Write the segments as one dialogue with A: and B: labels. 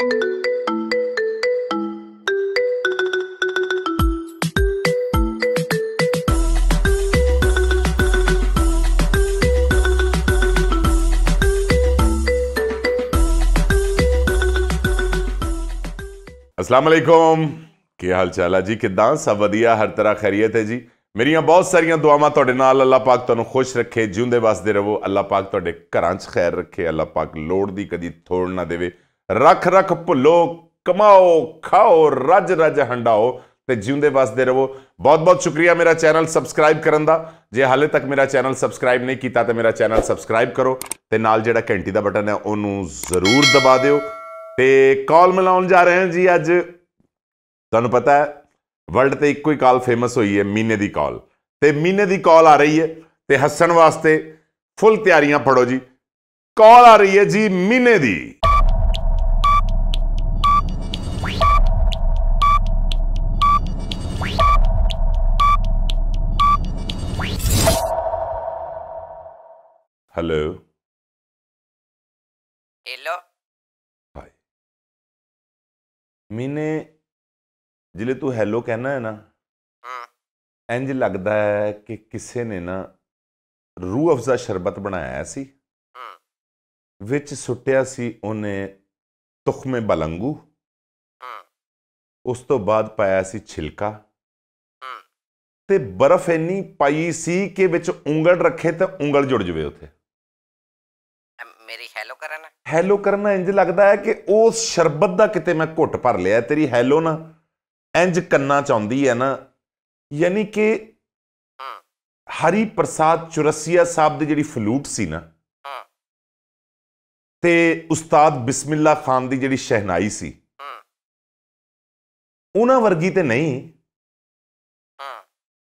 A: ਅਸਲਾਮ ਅਲੈਕੁਮ ਕੀ ਹਾਲ ਚਾਲ ਹੈ ਜੀ ਕਿਦਾਂ ਸਭ ਵਧੀਆ ਹਰ ਤਰ੍ਹਾਂ ਖੈਰੀਅਤ ਹੈ ਜੀ ਮੇਰੀਆਂ ਬਹੁਤ ਸਾਰੀਆਂ ਦੁਆਵਾਂ ਤੁਹਾਡੇ ਨਾਲ ਅੱਲਾਹ ਪਾਕ ਤੁਹਾਨੂੰ ਖੁਸ਼ ਰੱਖੇ ਜਿਉਂਦੇ ਵਸਦੇ ਰਹੋ ਅੱਲਾਹ ਪਾਕ ਤੁਹਾਡੇ ਘਰਾਂ 'ਚ ਖੈਰ ਰੱਖੇ ਅੱਲਾਹ ਪਾਕ ਲੋੜ ਦੀ ਕਦੀ ਥੋੜ ਨਾ ਦੇਵੇ ਰੱਖ ਰੱਖ ਭੁੱਲੋ, ਕਮਾਓ, ਖਾਓ, ਰੱਜ ਰੱਜ ਹੰਡਾਓ ਤੇ ਜਿਉਂਦੇ ਵਸਦੇ ਰਹੋ। ਬਹੁਤ ਬਹੁਤ ਸ਼ੁਕਰੀਆ ਮੇਰਾ ਚੈਨਲ ਸਬਸਕ੍ਰਾਈਬ ਕਰਨ ਦਾ। ਜੇ ਹਾਲੇ ਤੱਕ ਮੇਰਾ ਚੈਨਲ ਸਬਸਕ੍ਰਾਈਬ ਨਹੀਂ ਕੀਤਾ ਤਾਂ ਮੇਰਾ ਚੈਨਲ ਸਬਸਕ੍ਰਾਈਬ ਕਰੋ ਤੇ ਨਾਲ ਜਿਹੜਾ ਘੰਟੀ ਦਾ ਬਟਨ ਹੈ ਉਹਨੂੰ ਜ਼ਰੂਰ ਦਬਾ ਦਿਓ। ਤੇ ਕਾਲ ਮਿਲਾਉਣ ਜਾ ਰਹੇ ਹਾਂ ਜੀ ਅੱਜ। ਤੁਹਾਨੂੰ ਪਤਾ ਹੈ, ਵਰਲਡ ਤੇ ਇੱਕੋ ਹੀ ਕਾਲ ਫੇਮਸ ਹੋਈ ਹੈ ਮੀਨੇ ਦੀ ਕਾਲ। ਤੇ ਮੀਨੇ ਦੀ ਕਾਲ ਆ ਰਹੀ ਹੈ ਤੇ ਹੱਸਣ ਵਾਸਤੇ ਫੁੱਲ ਤਿਆਰੀਆਂ ਫੜੋ ਜੀ। ਕਾਲ ਆ ਰਹੀ ਹੈ ਜੀ ਮੀਨੇ ਦੀ। ਹੈਲੋ
B: ਹੈਲੋ
A: ਹਾਈ ਮੀਨੇ ਜਿਲੇ ਤੂੰ ਹੈਲੋ ਕਹਿਣਾ ਹੈ ਨਾ
B: ਹੂੰ
A: ਇੰਜ ਲੱਗਦਾ ਹੈ ਕਿ ਕਿਸੇ ਨੇ ਨਾ ਰੂਹ ਅਫਜ਼ਾ ਸ਼ਰਬਤ ਬਣਾਇਆ ਸੀ
B: ਹੂੰ।
A: ਵਿੱਚ ਸੁੱਟਿਆ ਸੀ ਉਹਨੇ ਤੁਖਮੇ ਬਲੰਗੂ।
B: ਹੂੰ।
A: ਉਸ ਤੋਂ ਬਾਅਦ ਪਾਇਆ ਸੀ ਛਿਲਕਾ।
B: ਹੂੰ।
A: ਤੇ ਬਰਫ਼ ਇੰਨੀ ਪਾਈ ਸੀ ਕਿ ਵਿੱਚ ਉਂਗਲ ਰੱਖੇ ਤਾਂ ਉਂਗਲ ਜੁੜ ਜਵੇ ਉੱਥੇ
B: ਅਮ ਮੇਰੀ ਹੈਲੋ ਕਰਨ
A: ਹੈਲੋ ਕਰਨਾ ਇੰਜ ਲੱਗਦਾ ਹੈ ਕਿ ਉਹ ਸ਼ਰਬਤ ਦਾ ਕਿਤੇ ਮੈਂ ਘੁੱਟ ਭਰ ਲਿਆ ਤੇਰੀ ਹੈਲੋ ਨਾ ਇੰਜ ਕੰਨਾਂ ਚ ਹੈ ਨਾ, ਯਾਨੀ ਕਿ ਹਰੀ ਪ੍ਰਸਾਦ ਚੁਰਸੀਆ ਸਾਹਿਬ ਦੀ ਜਿਹੜੀ ਫਲੂਟ ਸੀ ਨਾ, ਤੇ ਉਸਤਾਦ ਬਿਸਮਿਲ੍ਲਾ ਖਾਨ ਦੀ ਜਿਹੜੀ ਸ਼ਹਿਨਾਈ ਸੀ, ਉਹਨਾਂ ਵਰਗੀ ਤੇ ਨਹੀਂ,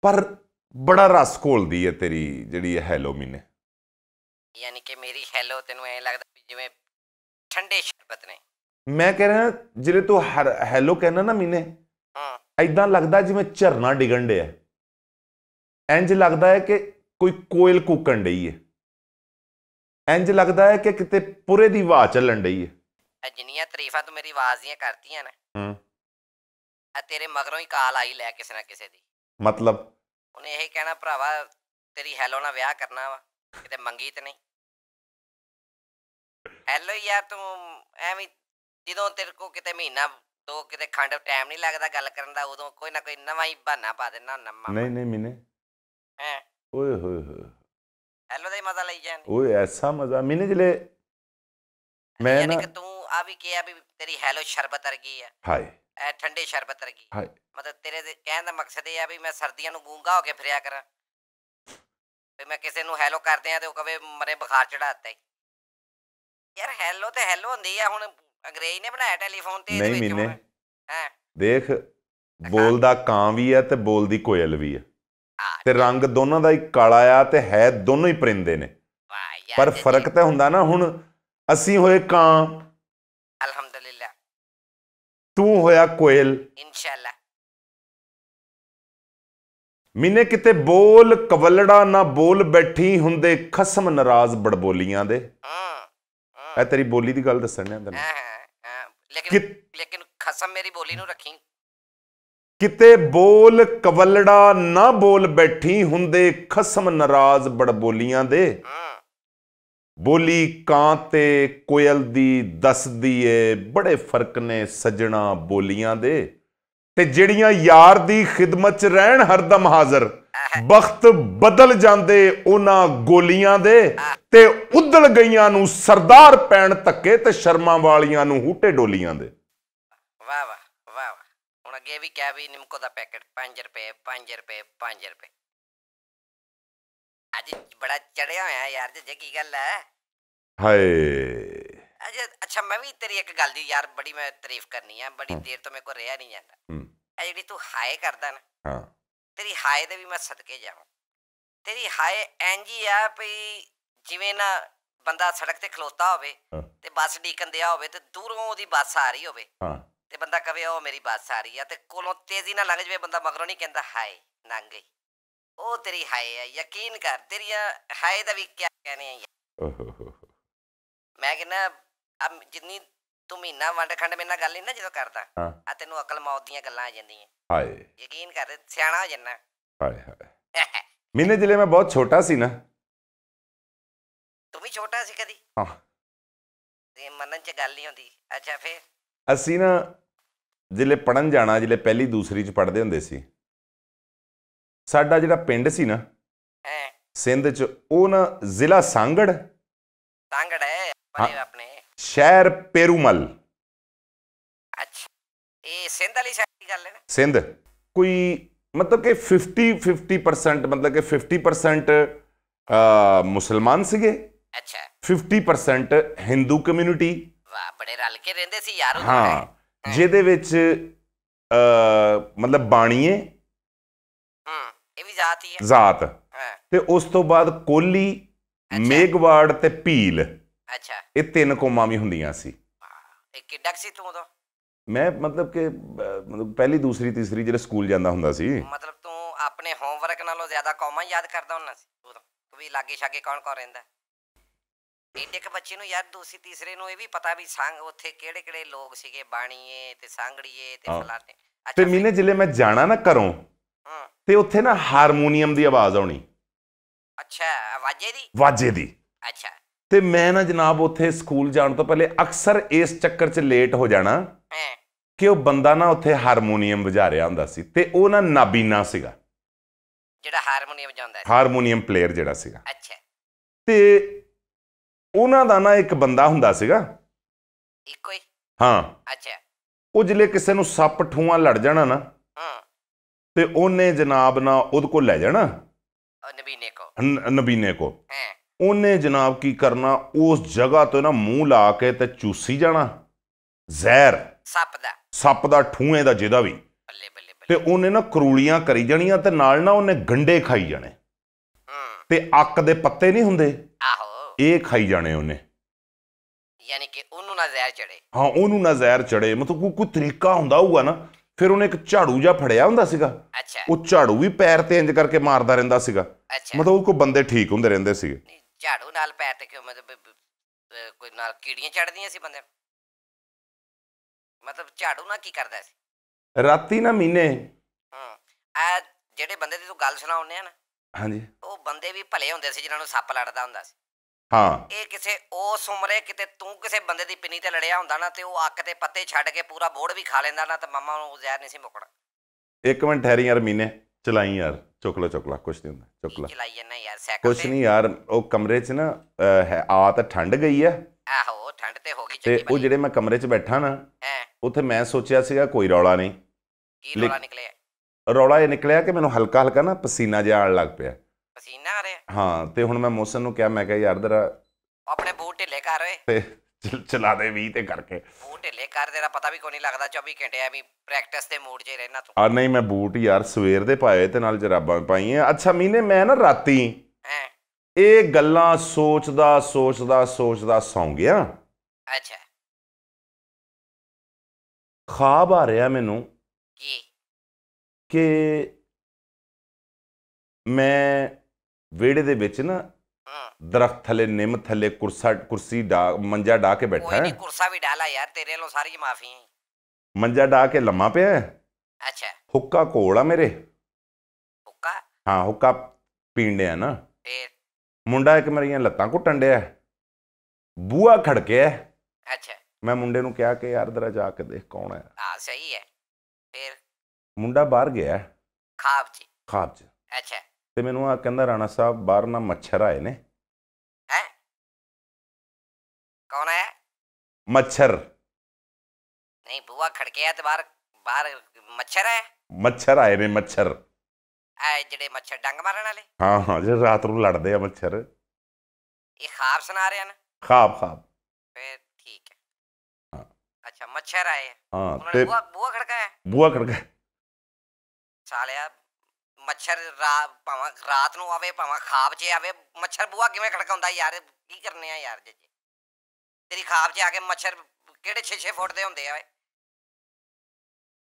A: ਪਰ ਬੜਾ ਰਸ ਘੋਲਦੀ ਹੈ ਤੇਰੀ ਜਿਹੜੀ ਇਹ ਹੈਲੋ ਮੀਨੇ।
B: ਯਾਨੀ ਕਿ ਮੇਰੀ ਹੈਲੋ ਤੈਨੂੰ ਐ ਲੱਗਦਾ ਜਿਵੇਂ ਠੰਡੇ ਸ਼ਰਬਤ ਨੇ।
A: ਮੈਂ ਕਹਿ ਰਿਹਾ ਜਿਹੜੇ ਤੂੰ ਹੈਲੋ ਕਹਿਣਾ ਨਾ ਮੀਨੇ
B: ਹੂੰ।
A: ਐਦਾਂ ਲੱਗਦਾ ਜਿਵੇਂ ਝਰਨਾ ਡਿਗਣ ਡਿਆ। ਇੰਜ ਲੱਗਦਾ ਹੈ ਕਿ ਕੋਈ ਕੋਇਲ ਕੂਕਣ ਡਈ ਹੈ। ਇੰਜ ਲੱਗਦਾ ਹੈ ਕਿ ਕਿਤੇ ਪੁਰੇ ਦੀ ਹਵਾ ਚੱਲਣ ਡਈ ਹੈ।
B: ਜਿੰਨੀਆਂ ਤਾਰੀਫਾਂ ਤੂੰ ਮੇਰੀ ਆਵਾਜ਼ ਦੀਆਂ ਕਰਤੀਆਂ ਨਾ
A: ਹੂੰ।
B: ਆ ਤੇਰੇ ਮਗਰੋਂ ਹੀ ਕਾਲ ਆਈ ਲੈ ਕਿਸੇ ਨਾ ਕਿਸੇ ਦੀ।
A: ਮਤਲਬ?
B: ਉਹਨੇ ਇਹ ਕਹਿਣਾ ਭਰਾਵਾ ਤੇਰੀ ਹੈਲੋ ਨਾਲ ਵਿਆਹ ਕਰਨਾ ਵਾ ਕਿਤੇ ਮੰਗੀ ਤੇ ਨਹੀਂ। ਹੈਲੋ ਯਾਰ ਤੂੰ ਐਵੇਂ ਜਦੋਂ ਤੇਰੇ ਕੋ ਕਿਤੇ ਮਹੀਨਾ ਦੋ ਕਿਤੇ ਖੰਡ ਟਾਈਮ ਨਹੀਂ ਲੱਗਦਾ ਗੱਲ ਕਰਨ ਦਾ ਉਦੋਂ ਕੋਈ ਨਾ ਕੋਈ ਨਵਾਂ ਹੀ ਬਹਾਨਾ ਪਾ ਦੇਣਾ ਨਵਾਂ
A: ਨਹੀਂ ਨਹੀਂ ਮੀਨੇ।
B: ਹੈ?
A: ਓਏ ਹੋਏ ਹੋਏ।
B: ਹੈਲੋ ਦਾ ਹੀ ਮਜ਼ਾ ਲਈ ਜਾਂਦੇ
A: ਓਏ ਐਸਾ ਮਜ਼ਾ ਮੀਨੇ ਜਿਲੇ ਮੈਂ ਨਾ
B: ਕਿ ਤੂੰ ਆ ਵੀ ਕਿਹਾ ਵੀ ਤੇਰੀ ਹੈਲੋ ਸ਼ਰਬਤ ਵਰਗੀ ਆ।
A: ਹਾਏ।
B: ਐ ਠੰਡੇ ਸ਼ਰਬਤ ਵਰਗੀ।
A: ਹਾਏ।
B: ਮਤਲਬ ਤੇਰੇ ਦੇ ਕਹਿਣ ਦਾ ਮਕਸਦ ਇਹ ਆ ਵੀ ਮੈਂ ਸਰਦੀਆਂ ਨੂੰ ਗੂੰਗਾ ਹੋ ਕੇ ਫਿਰਿਆ ਕਰਾਂ। ਵੀ ਮੈਂ ਕਿਸੇ ਨੂੰ ਹੈਲੋ ਕਰਦੇ ਆ ਤੇ ਉਹ ਕਵੇ ਮਰੇ ਬੁਖਾਰ ਚੜਾਤਾ ਯਾਰ ਹੈਲੋ ਤੇ ਹੈਲੋ ਹੁੰਦੀ ਆ ਹੁਣ ਅੰਗਰੇਜ਼ ਨੇ ਬਣਾਇਆ ਟੈਲੀਫੋਨ ਤੇ
A: ਨਹੀਂ ਮੀਨੇ
B: ਹੈ।
A: ਦੇਖ ਬੋਲਦਾ ਕਾਂ ਵੀ ਹੈ ਤੇ ਬੋਲਦੀ ਕੋਇਲ ਵੀ ਹੈ ਤੇ ਰੰਗ ਦੋਨਾਂ ਦਾ ਹੀ ਕਾਲਾ ਆ ਤੇ ਹੈ ਦੋਨੋਂ ਹੀ ਪਰਿੰਦੇ ਨੇ। ਪਰ ਫ਼ਰਕ ਤਾਂ ਹੁੰਦਾ ਨਾ ਹੁਣ ਅਸੀਂ ਹੋਏ ਕਾਂ।
B: ਅਲਹਮਦੁਲਿਲਾ।
A: ਤੂੰ ਹੋਇਆ ਕੋਇਲ।
B: ਇਨਸ਼ਾਅੱਲਾ।
A: ਮੀਨੇ ਕਿਤੇ ਬੋਲ ਕਵਲੜਾ ਨਾ ਬੋਲ ਬੈਠੀ ਹੁੰਦੇ ਖਸਮ ਨਾਰਾਜ਼ ਬੜਬੋਲੀਆਂ ਦੇ।
B: ਹੂੰ।
A: ਇਹ ਤੇਰੀ ਬੋਲੀ ਦੀ ਗੱਲ ਦੱਸਣ ਨੇ ਤੈਨੂੰ।
B: ਲੇਕਿਨ ਲੇਕਿਨ ਖਸਮ ਮੇਰੀ ਬੋਲੀ ਨੂੰ ਰੱਖੀ।
A: ਕਿਤੇ ਬੋਲ ਕਵਲੜਾ ਨਾ ਬੋਲ ਬੈਠੀ ਹੁੰਦੇ ਖਸਮ ਨਾਰਾਜ਼ ਬੜਬੋਲੀਆਂ ਦੇ।
B: ਹੂੰ।
A: ਬੋਲੀ ਕਾਂ ਤੇ ਕੋਇਲ ਦੀ ਦੱਸਦੀ ਏ ਬੜੇ ਫ਼ਰਕ ਨੇ ਸਜਣਾ ਬੋਲੀਆਂ ਦੇ। ਤੇ ਜਿਹੜੀਆਂ ਯਾਰ ਦੀ ਖਿਦਮਤ 'ਚ ਰਹਿਣ ਹਰਦਮ ਹਾਜ਼ਰ। ਵਕਤ ਬਦਲ ਜਾਂਦੇ ਉਹਨਾਂ ਗੋਲੀਆਂ ਦੇ ਤੇ ਉਦਲ ਗਈਆਂ ਨੂੰ ਸਰਦਾਰ ਪੈਣ ਤੱਕੇ ਤੇ ਸ਼ਰਮਾਂ ਵਾਲੀਆਂ ਨੂੰ ਹੂਟੇ ਡੋਲੀਆਂ ਦੇ।
B: ਵਾਹ ਵਾਹ ਵਾਹ ਹੁਣ ਅੱਗੇ ਵੀ ਕਿਹਾ ਵੀ ਨਿੰਮਕੋ ਦਾ ਪੈਕੇਟ 5 ਰੁਪਏ 5 ਰੁਪਏ 5 ਰੁਪਏ। ਅੱਜ ਬੜਾ ਚੜਿਆ ਹੋਇਆ ਯਾਰ ਜੇ ਕੀ ਗੱਲ ਹੈ
A: ਹਾਏ।
B: ਅੱਜ ਅੱਛਾ ਮੈਂ ਵੀ ਤੇਰੀ ਇੱਕ ਗੱਲ ਦੀ ਯਾਰ ਬੜੀ ਮੈਂ ਤਾਰੀਫ ਕਰਨੀ ਆ ਬੜੀ। ਦੇਰ ਤੋਂ ਮੇਰੇ ਕੋ ਰਿਹਾ ਨਹੀਂ ਜਾਂਦਾ।
A: ਹੂੰ,
B: ਇਹ ਜਿਹੜੀ ਤੂੰ ਹਾਏ ਕਰਦਾ ਨਾ
A: ਹਾਂ।
B: ਤੇਰੀ ਹਾਏ ਦੇ ਵੀ ਮੈਂ ਸਦਕੇ ਜਾਵਾਂ। ਤੇਰੀ ਹਾਏ ਐਂਜੀ ਆ ਵੀ ਜਿਵੇਂ ਨਾ ਬੰਦਾ ਸੜਕ ਤੇ ਖਲੋਤਾ ਹੋਵੇ। ਤੇ ਬੱਸ ਡੀਕਨ ਦਿਆ ਹੋਵੇ ਤੇ ਦੂਰੋਂ ਉਹਦੀ ਬੱਸ ਆ ਰਹੀ ਹੋਵੇ
A: ਹਾਂ।
B: ਤੇ ਬੰਦਾ ਕਵੇ ਉਹ ਮੇਰੀ ਬੱਸ ਆ ਰਹੀ ਆ। ਤੇ ਕੋਲੋਂ ਤੇਜ਼ੀ ਨਾਲ ਲੰਘ ਜਵੇ ਬੰਦਾ ਮਗਰੋਂ ਨਹੀਂ ਕਹਿੰਦਾ ਹਾਏ ਲੰਘ ਗਈ। ਉਹ ਤੇਰੀ ਹਾਏ ਆ ਯਕੀਨ ਕਰ ਤੇਰੀਆਂ ਹਾਏ ਦਾ ਵੀ ਕੀ ਕਹਨੇ ਆ। ਮੈਂ ਕਹਿੰਦਾ ਜਿੰਨੀ ਤੂੰ ਮਹੀਨਾ ਵੰਡ ਖੰਡ ਮੇਰੇ ਨਾਲ ਗੱਲ ਨਹੀਂ ਨਾ ਜਦੋਂ ਕਰਦਾ।
A: ਹਾਂ।
B: ਆ ਤੈਨੂੰ ਅਕਲ ਮੌਤ ਦੀਆਂ ਗੱਲਾਂ ਆ ਜਾਂਦੀਆਂ।
A: ਹਾਏ।
B: ਯਕੀਨ ਕਰ ਸਿਆਣਾ ਹੋ ਜੰਨਾ।
A: ਹਾਏ ਹਾਏ। ਮਹੀਨੇ ਜਿਲੇ ਮੈਂ ਬਹੁਤ ਛੋਟਾ ਸੀ ਨਾ।
B: ਤੂੰ ਵੀ ਛੋਟਾ ਸੀ ਕਦੀ?
A: ਹਾਂ।
B: ਤੇ ਮੰਨਣ ਚ ਗੱਲ ਨਹੀਂ ਹੁੰਦੀ ਅੱਛਾ ਫੇਰ?
A: ਅਸੀਂ ਨਾ ਜਿਲੇ ਪੜਨ ਜਾਣਾ ਜਿਲੇ ਪਹਿਲੀ ਦੂਸਰੀ ਚ ਪੜਦੇ ਹੁੰਦੇ ਸੀ। ਸਾਡਾ ਜਿਹੜਾ ਪਿੰਡ ਸੀ ਨਾ
B: ਹੈ।
A: ਸਿੰਧ ਚ ਉਹ ਨਾ ਜ਼ਿਲ੍ਹਾ ਸਾਂਗੜ।
B: ਤਾਂਗੜ ਹੈ ਆਪਣੇ।
A: ਸ਼ਹਿਰ ਪੇਰੂਮਲ।
B: ਅੱਛਾ ਇਹ ਸਿੰਧ ਵਾਲੀ ਸਾਈਡ ਦੀ ਗੱਲ ਹੈ ਨਾ?
A: ਸਿੰਧ। ਕੋਈ ਮਤਲਬ ਕਿ 50 50% ਮਤਲਬ ਕਿ 50% ਅ, ਮੁਸਲਮਾਨ ਸੀਗੇ।
B: ਅੱਛਾ।
A: 50% ਹਿੰਦੂ ਕਮਿਊਨਿਟੀ
B: ਵਾਹ ਬੜੇ ਰਲ ਕੇ ਰਹਿੰਦੇ ਸੀ ਯਾਰ
A: ਹਾਂ ਜਿਹਦੇ ਵਿੱਚ ਅ, ਮਤਲਬ ਬਾਣੀਏ
B: ਹੂੰ ਇਹ ਵੀ ਜ਼ਾਤ ਹੀ ਹੈ।
A: ਜ਼ਾਤ। ਤੇ ਉਸ ਤੋਂ ਬਾਅਦ ਕੋਲੀ ਮੇਗਵਾੜ ਤੇ ਭੀਲ।
B: ਅੱਛਾ।
A: ਇਹ ਤਿੰਨ ਕੌਮਾਂ ਵੀ ਹੁੰਦੀਆਂ ਸੀ।
B: ਇਹ ਕਿੱਡਾ ਸੀ ਤੂੰ ਉਦੋਂ?
A: ਮੈਂ ਮਤਲਬ ਕਿ ਮਤਲਬ ਪਹਿਲੀ ਦੂਸਰੀ ਤੀਸਰੀ ਜਿਹੜੇ ਸਕੂਲ ਜਾਂਦਾ ਹੁੰਦਾ ਸੀ।
B: ਮਤਲਬ ਤੂੰ ਆਪਣੇ ਹੋਮਵਰਕ ਨਾਲੋਂ ਜ਼ਿਆਦਾ ਕੌਮਾਂ ਯਾਦ ਕਰਦਾ ਹੁੰਦਾ ਸੀ ਉਦੋਂ? ਵੀ ਲਾਗੇ ਛਾਗੇ ਕੌਣ ਕੌਣ ਰਹਿੰਦਾ? ਏਡੇ ਕ ਬੱਚੇ ਨੂੰ ਯਾਰ ਦੂਸਰੀ ਤੀਸਰੇ ਨੂੰ ਇਹ ਵੀ ਪਤਾ ਵੀ ਸੰਗ ਉੱਥੇ ਕਿਹੜੇ ਕਿਹੜੇ ਲੋਕ ਸੀਗੇ ਬਾਣੀਏ ਤੇ ਸੰਗੜੀਏ ਤੇ। ਫਲਾਣੇ। ਅੱਛਾ
A: ਤੇ ਮੀਨੇ ਜਿਲੇ ਮੈਂ ਜਾਣਾ ਨਾ ਘਰੋਂ
B: ਹੂੰ।
A: ਤੇ ਉੱਥੇ ਨਾ ਹਾਰਮੋਨੀਅਮ ਦੀ ਆਵਾਜ਼ ਆਉਣੀ।
B: ਅੱਛਾ ਆਵਾਜ਼ੇ ਦੀ?
A: ਵਾਜੇ ਦੀ।
B: ਅੱਛਾ।
A: ਤੇ ਮੈਂ ਨਾ ਜਨਾਬ ਉੱਥੇ ਸਕੂਲ ਜਾਣ ਤੋਂ ਪਹਿਲੇ ਅਕਸਰ ਇਸ ਚੱਕਰ 'ਚ ਲੇਟ ਹੋ ਜਾਣਾ ਕਿ ਉਹ ਬੰਦਾ ਨਾ ਉੱਥੇ ਹਾਰਮੋਨੀਅਮ ਵਜਾ ਰਿਹਾ ਹੁੰਦਾ ਸੀ ਤੇ ਉਹ ਨਾ ਨਾਬੀਨਾ ਸੀਗਾ।
B: ਜਿਹੜਾ ਹਾਰਮੋਨੀਅਮ ਵਜਾਉਂਦਾ ਸੀ।
A: ਹਾਰਮੋਨੀਅਮ ਪਲੇਅਰ ਜਿਹੜਾ ਸੀਗਾ।
B: ਅੱਛਾ।
A: ਤੇ ਉਹਨਾਂ ਦਾ ਨਾ ਇੱਕ ਬੰਦਾ ਹੁੰਦਾ ਸੀਗਾ।
B: ਇੱਕੋ ਹੀ?
A: ਹਾਂ।
B: ਅੱਛਾ।
A: ਉਹ ਜਿਲੇ ਕਿਸੇ ਨੂੰ ਸੱਪ ਠੂਆਂ ਲੜ ਜਾਣਾ ਨਾ
B: ਹੂੰ।
A: ਤੇ ਉਹਨੇ ਜਨਾਬ ਨਾ ਉਹਦੇ ਕੋਲ ਲੈ ਜਾਣਾ।
B: ਨਬੀਨੇ ਕੋ
A: ਨਬੀਨੇ ਕੋ
B: ਹੈ।
A: ਉਹਨੇ ਜਨਾਬ ਕੀ ਕਰਨਾ? ਉਸ ਜਗ੍ਹਾ ਤੋਂ ਨਾ ਮੂੰਹ ਲਾ ਕੇ ਤੇ ਚੂਸੀ ਜਾਣਾ। ਜ਼ਹਿਰ।
B: ਸੱਪ ਦਾ।
A: ਸੱਪ ਦਾ ਠੂਏ ਦਾ ਜਿਹਦਾ ਵੀ।
B: ਬੱਲੇ ਬੱਲੇ
A: ਤੇ ਉਹਨੇ ਨਾ ਕਰੂਲੀਆਂ ਕਰੀ ਜਾਣੀਆਂ ਤੇ ਨਾਲ ਨਾ ਉਹਨੇ ਗੰਡੇ ਖਾਈ ਜਾਣੇ। ਤੇ ਅੱਕ ਦੇ ਪੱਤੇ ਨਹੀਂ ਹੁੰਦੇ?
B: ਆਹੋ।
A: ਇਹ ਖਾਈ ਜਾਣੇ ਉਹਨੇ।
B: ਯਾਨੀ ਕਿ ਉਹਨੂੰ ਨਾ ਜ਼ਹਿਰ ਚੜੇ
A: ਹਾਂ ਉਹਨੂੰ ਨਾ ਜ਼ਹਿਰ ਚੜੇ ਮਤਲਬ ਕੋਈ ਕੋਈ ਤਰੀਕਾ ਹੁੰਦਾ ਹੋਊਗਾ ਨਾ ਫਿਰ ਉਹਨੇ ਇੱਕ ਝਾੜੂ ਜਿਹਾ ਫੜਿਆ ਹੁੰਦਾ ਸੀਗਾ।
B: ਅੱਛਾ।
A: ਉਹ ਝਾੜੂ ਵੀ ਪੈਰ ਤੇ ਇੰਜ ਕਰਕੇ ਮਾਰਦਾ ਰਹਿੰਦਾ ਸੀਗਾ।
B: ਅੱਛਾ।
A: ਮਤਲਬ ਉਹ ਕੋ ਬੰਦੇ ਠੀਕ ਹੁੰਦੇ ਰਹਿੰਦੇ ਸੀਗੇ।
B: ਝਾੜੂ ਨਾਲ ਪੈਰ ਤੇ ਕਿਉਂ ਮਤਲਬ ਕੋਈ ਨਾਲ ਕੀੜੀਆਂ ਚੜਦੀਆਂ ਸੀ ਬੰਦੇ? ਮਤਲਬ ਝਾੜੂ ਨਾਲ ਕੀ ਕਰਦਾ ਸੀ?
A: ਰਾਤੀ ਨਾ ਮਹੀਨੇ।
B: ਹੂੰ ਆ ਜਿਹੜੇ ਬੰਦੇ ਦੀ ਤੂੰ ਗੱਲ ਸੁਣਾਉਂਦੇ ਆ ਨਾ
A: ਹਾਂਜੀ।
B: ਉਹ ਬੰਦੇ ਵੀ ਭਲੇ ਹੁੰਦੇ ਸੀ ਜਿਨ੍ਹਾਂ ਨੂੰ ਸੱਪ ਲੜਦਾ ਹੁੰਦਾ ਸੀ।
A: ਹਾਂ।
B: ਇਹ ਕਿਸੇ ਉਸ ਉਮਰੇ ਕਿਤੇ ਤੂੰ ਕਿਸੇ ਬੰਦੇ ਦੀ ਪਿੰਨੀ ਤੇ ਲੜਿਆ ਹੁੰਦਾ ਨਾ ਤੇ ਉਹ ਅੱਕ ਤੇ ਪੱਤੇ ਛੱਡ ਕੇ ਪੂਰਾ ਬੋੜ ਵੀ ਖਾ ਲੈਂਦਾ ਨਾ ਤੇ ਮੰਮਾ ਨੂੰ ਜ਼ਹਿਰ ਨਹੀਂ ਸੀ ਮੁੱਕਣਾ।
A: ਇੱਕ ਮਿੰਟ ਠਹਿਰੀ ਯਾਰ ਮਹੀਨੇ ਚਲਾਈ ਯਾਰ। ਚੁੱਕ ਲੈ ਚੁੱਕ ਲੈ ਕੁਛ ਨਹੀਂ ਹੁੰਦਾ। ਚੁੱਕ ਲੈ।
B: ਚਲਾਈ ਜਾਂਦਾ ਯਾਰ ਸਾਈਕਲ
A: ਕੁਛ ਨਹੀਂ ਯਾਰ ਉਹ ਕਮਰੇ 'ਚ ਨਾ ਹੈ ਆ ਤਾਂ ਠੰਡ ਗਈ ਆ।
B: ਆਹੋ ਠੰਡ ਤੇ ਹੋ ਗਈ
A: ਤੇ ਉਹ ਜਿਹੜੇ ਮੈਂ ਕਮਰੇ 'ਚ ਬੈਠਾ ਨਾ ਉੱਥੇ ਮੈਂ ਸੋਚਿਆ ਸੀਗਾ ਕੋਈ ਰੌਲਾ ਨਹੀਂ।
B: ਕੀ ਰੋਲਾ ਨਿਕਲਿਆ?
A: ਰੌਲਾ ਇਹ ਨਿਕਲਿਆ ਕਿ ਮੈਨੂੰ ਹਲਕਾ ਹਲਕਾ ਨਾ ਪਸੀਨਾ ਜਿਹਾ ਆਉਣ ਲੱਗ ਪਿਆ।
B: ਪਸੀਨਾ ਆ ਰਿਹਾ?
A: ਹਾਂ ਤੇ ਹੁਣ ਮੈਂ ਮੋਸਨ ਨੂੰ ਕਿਹਾ ਮੈਂ ਕਿਹਾ ਯਾਰ ਜਰਾ
B: ਆਪਣੇ ਬੂਟ ਢਿੱਲੇ ਕਰ ਓਏ।
A: ਚਲ- ਦੇ 20 ਤੇ ਕਰਕੇ।
B: ਬੂਟ ਢਿੱਲੇ ਕਰ ਤੇਰਾ ਪਤਾ ਵੀ ਕੋਈ ਨਹੀਂ ਲੱਗਦਾ 24 ਘੰਟੇ ਐਵੇਂ ਪ੍ਰੈਕਟਿਸ ਦੇ ਮੂਡ 'ਚ ਰਹਿਣਾ ਤੂੰ।
A: ਆ ਨਹੀਂ ਮੈਂ ਬੂਟ ਯਾਰ ਸਵੇਰ ਦੇ ਪਾਏ ਤੇ ਨਾਲ ਜਰਾਬਾਂ ਪਾਈਆਂ। ਅੱਛਾ ਮਹੀਨੇ ਮੈਂ ਨਾ ਰਾਤੀ ਇਹ ਗੱਲਾਂ ਸੋਚਦਾ ਸੋਚਦਾ ਸੋਚਦਾ ਸੌਂ ਗਿਆ।
B: ਅੱਛਾ।
A: ਖਾਬ ਆ ਰਿਹਾ ਮੈਨੂੰ
B: ਕੀ?
A: ਕਿ ਮੈਂ ਵਿਹੜੇ ਦੇ ਵਿੱਚ ਨਾ ਦਰਖਤ ਥੱਲੇ ਨਿੰਮ ਥੱਲੇ ਕੁਰਸਾ ਕੁਰਸੀ ਡਾ ਮੰਜਾ ਡਾ ਕੇ ਬੈਠਾ ਹੈ।
B: ਕੁਰਸਾ ਵੀ ਡਾਲਾ ਯਾਰ ਤੇਰੇ ਵੱਲੋਂ ਸਾਰੀ ਮਾਫੀ ਹੈ
A: ਮੰਜਾ ਡਾ ਕੇ ਲੰਮਾ ਪਿਆ ਹੈ।
B: ਅੱਛਾ।
A: ਹੁੱਕਾ ਕੋਲ ਆ ਮੇਰੇ।
B: ਹੁੱਕਾ?
A: ਹਾਂ ਹੁੱਕਾ ਪੀਣ ਡਿਆ ਨਾ।
B: ਫੇਰ?
A: ਮੁੰਡਾ ਇੱਕ ਮੇਰੀਆਂ ਲੱਤਾਂ ਘੁੱਟਣ ਡਿਆ ਬੂਆ ਖੜਕਿਆ
B: ਅੱਛਾ।
A: ਮੈਂ ਮੁੰਡੇ ਨੂੰ ਕਿਹਾ ਕਿ ਯਾਰ ਜਰਾ ਜਾ ਕੇ ਦੇਖ ਕੌਣ ਹੈ।
B: ਆ ਸਹੀ ਹੈ। ਫੇਰ?
A: ਮੁੰਡਾ ਬਾਹਰ ਗਿਆ
B: ਖਾਬ 'ਚ।
A: ਖਾਬ 'ਚ।
B: ਅੱਛਾ।
A: ਤੇ ਮੈਨੂੰ ਆ ਕਹਿੰਦਾ ਰਾਣਾ ਸਾਹਿਬ ਬਾਹਰ ਨਾ ਮੱਛਰ ਆਏ ਨੇ। ਮੱਛਰ
B: ਨਹੀਂ ਬੂਆ ਖੜਕਿਆ ਤੇ ਬਾਹਰ ਬਾਹਰ ਮੱਛਰ ਹੈ
A: ਮੱਛਰ ਆਏ ਨੇ ਮੱਛਰ
B: ਆ ਜਿਹੜੇ ਮੱਛਰ ਡੰਗ ਮਾਰਨ ਵਾਲੇ
A: ਹਾਂ ਹਾਂ ਜੇ ਰਾਤ ਨੂੰ ਲੜਦੇ ਆ ਮੱਛਰ
B: ਇਹ ਖਾਬ ਸੁਣਾ ਰਿਹਾ ਨਾ
A: ਖਾਬ ਖਾਬ
B: ਫੇਰ ਠੀਕ ਹੈ
A: ਹਾਂ।
B: ਅੱਛਾ ਮੱਛਰ ਆਏ।
A: ਹਾਂ ਤੇ
B: ਬੂਆ ਬੂਆ ਖੜਕਾਇਆ
A: ਬੂਆ ਖੜਕਾ
B: ਸਾਲਿਆ ਮੱਛਰ ਭਾਵੇਂ ਰਾਤ ਨੂੰ ਆਵੇ ਭਾਵੇਂ ਖਾਬ 'ਚ ਆਵੇ ਮੱਛਰ ਬੂਆ ਕਿਵੇਂ ਖੜਕਾਉਂਦਾ ਯਾਰ ਕੀ ਕਰਨੇ ਆ ਯਾਰ ਜੇ ਤੇਰੀ ਖਾਬ 'ਚ ਆ ਕੇ ਮੱਛਰ ਕਿਹੜੇ 6-6 ਫੁੱਟ ਦੇ ਹੁੰਦੇ ਆ ਓਏ?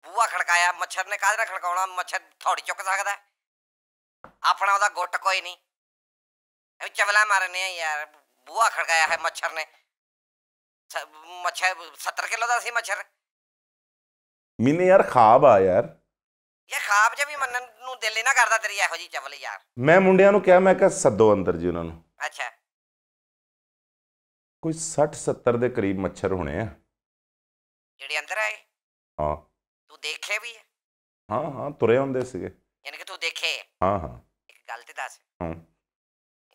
B: ਬੂਆ ਖੜਕਾਇਆ ਮੱਛਰ ਨੇ ਕਾਹਦੇ ਨਾਲ ਖੜਕਾਉਣਾ? ਮੱਛਰ ਥੋੜੀ ਚੁੱਕ ਸਕਦਾ? ਆਪਣਾ ਉਹਦਾ ਗੁੱਟ ਕੋਈ ਨਹੀਂ। ਐਵੇਂ ਚਵਲਾ ਮਾਰਨੇ ਆ ਯਾਰ ਬੂਆ ਖੜਕਾਇਆ ਹੈ ਮੱਛਰ ਨੇ। ਮੱਛਰ 70 ਕਿਲੋ ਦਾ ਸੀ ਮੱਛਰ।
A: ਮੈਨੇ ਯਾਰ ਖਾਬ ਆ ਯਾਰ।
B: ਇਹ ਖਾਬ 'ਚ ਵੀ ਮੰਨਣ ਨੂੰ ਦਿਲ ਹੀ ਨਾ ਕਰਦਾ ਤੇਰੀ ਇਹੋ ਜੀ ਚਵਲ ਯਾਰ।
A: ਮੈਂ ਮੁੰਡਿਆਂ ਨੂੰ ਕਿਹਾ ਮੈਂ ਕਿਹਾ ਸੱਦੋ ਅੰਦਰ ਜੀ ਉਹਨਾਂ ਨੂੰ।
B: ਅੱਛਾ।
A: ਕੋਈ 60 70 ਦੇ ਕਰੀਬ ਮੱਛਰ ਹੋਣੇ ਆ।
B: ਜਿਹੜੇ ਅੰਦਰ ਆਏ?
A: ਹਾਂ।
B: ਤੂੰ ਦੇਖੇ ਵੀ ਹੈ
A: ਹਾਂ ਹਾਂ ਤੁਰੇ ਹੁੰਦੇ ਸੀਗੇ।
B: ਯਾਨੀ ਕਿ ਤੂੰ ਦੇਖੇ ਹੈ।
A: ਹਾਂ।
B: ਇੱਕ ਗੱਲ ਤੇ ਦੱਸ।
A: ਹਾਂ।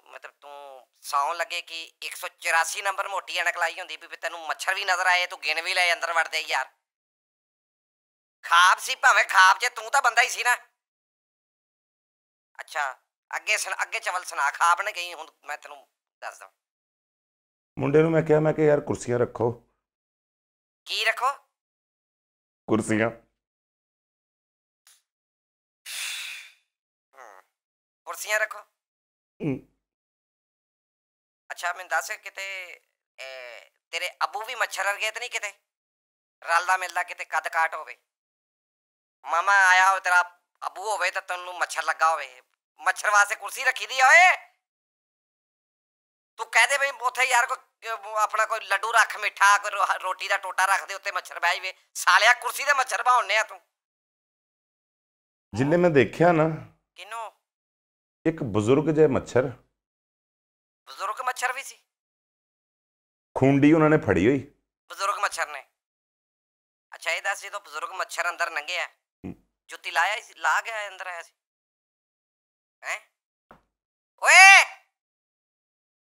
B: ਮਤਲਬ ਤੂੰ ਸੌਣ ਲੱਗੇ ਕਿ 184 ਨੰਬਰ ਮੋਟੀ ਅਣਕ ਲਾਈ ਹੁੰਦੀ ਵੀ ਤੈਨੂੰ ਮੱਛਰ ਵੀ ਨਜ਼ਰ ਆਏ ਤੂੰ ਗਿਣ ਵੀ ਲਏ ਅੰਦਰ ਵੜਦੇ ਯਾਰ। ਖਾਬ ਸੀ ਭਾਵੇਂ ਖਾਬ 'ਚ ਤੂੰ ਤਾਂ ਬੰਦਾ ਹੀ ਸੀ ਨਾ। ਅੱਛਾ ਅੱਗੇ ਸੁਣ ਅੱਗੇ ਚਵਲ ਸੁਣਾ ਖਾਬ ਨੇ ਗਈ ਹੁਣ ਮੈਂ ਤੈਨੂੰ ਦੱਸਦਾ।
A: ਮੁੰਡੇ ਨੂੰ ਮੈਂ ਕਿਹਾ ਮੈਂ ਕਿਹਾ ਯਾਰ ਕੁਰਸੀਆਂ ਰੱਖੋ।
B: ਕੀ ਰੱਖੋ?
A: ਕੁਰਸੀਆਂ।
B: ਕੁਰਸੀਆਂ ਰੱਖੋ। ਅੱਛਾ ਮੈਨੂੰ ਦੱਸ ਕਿਤੇ ਤੇਰੇ ਅਬੂ ਵੀ ਮੱਛਰ ਵਰਗੇ ਤੇ ਨਹੀਂ ਕਿਤੇ? ਰਲਦਾ ਮਿਲਦਾ ਕਿਤੇ ਕੱਦ ਕਾਟ ਹੋਵੇ। ਮਾਮਾ ਆਇਆ ਹੋਵੇ ਤੇਰਾ ਅਬੂ ਹੋਵੇ ਤਾਂ ਤੈਨੂੰ ਮੱਛਰ ਲੱਗਾ ਹੋਵੇ। ਮੱਛਰ ਵਾਸਤੇ ਕੁਰਸੀ ਰੱਖੀ ਦੀ ਓਏ। ਤੂੰ ਕਹਿ ਦੇ ਬਈ ਉੱਥੇ ਯਾਰ ਕੋਈ ਅਹ, ਆਪਣਾ ਕੋਈ ਲੱਡੂ ਰੱਖ ਮਿੱਠਾ ਕੋਈ ਰੋ- ਰੋਟੀ ਦਾ ਟੋਟਾ ਰੱਖ ਦੇ ਉੱਤੇ ਮੱਛਰ ਬਹਿ ਜਾਵੇ ਸਾਲਿਆ ਕੁਰਸੀ ਦੇ ਮੱਛਰ ਭਾਉਣੇ ਆ ਤੂੰ
A: ਜਿੰਨੇ ਮੈਂ ਦੇਖਿਆ ਨਾ
B: ਕਿਨੂੰ
A: ਇੱਕ ਬਜ਼ੁਰਗ ਜੇ ਮੱਛਰ
B: ਬਜ਼ੁਰਗ ਮੱਛਰ ਵੀ ਸੀ
A: ਖੁੰਡੀ ਉਹਨਾਂ ਨੇ ਫੜੀ ਹੋਈ
B: ਬਜ਼ੁਰਗ ਮੱਛਰ ਨੇ ਅੱਛਾ ਇਹ ਦੱਸ ਜਦੋਂ ਬਜ਼ੁਰਗ ਮੱਛਰ ਅੰਦਰ ਲੰਘਿਆ
A: ਹਮ।
B: ਜੁੱਤੀ ਲਾਇਆ ਸੀ ਲਾ ਗਿਆ ਅੰਦਰ ਆਇਆ ਸੀ ਹੈ ਓਏ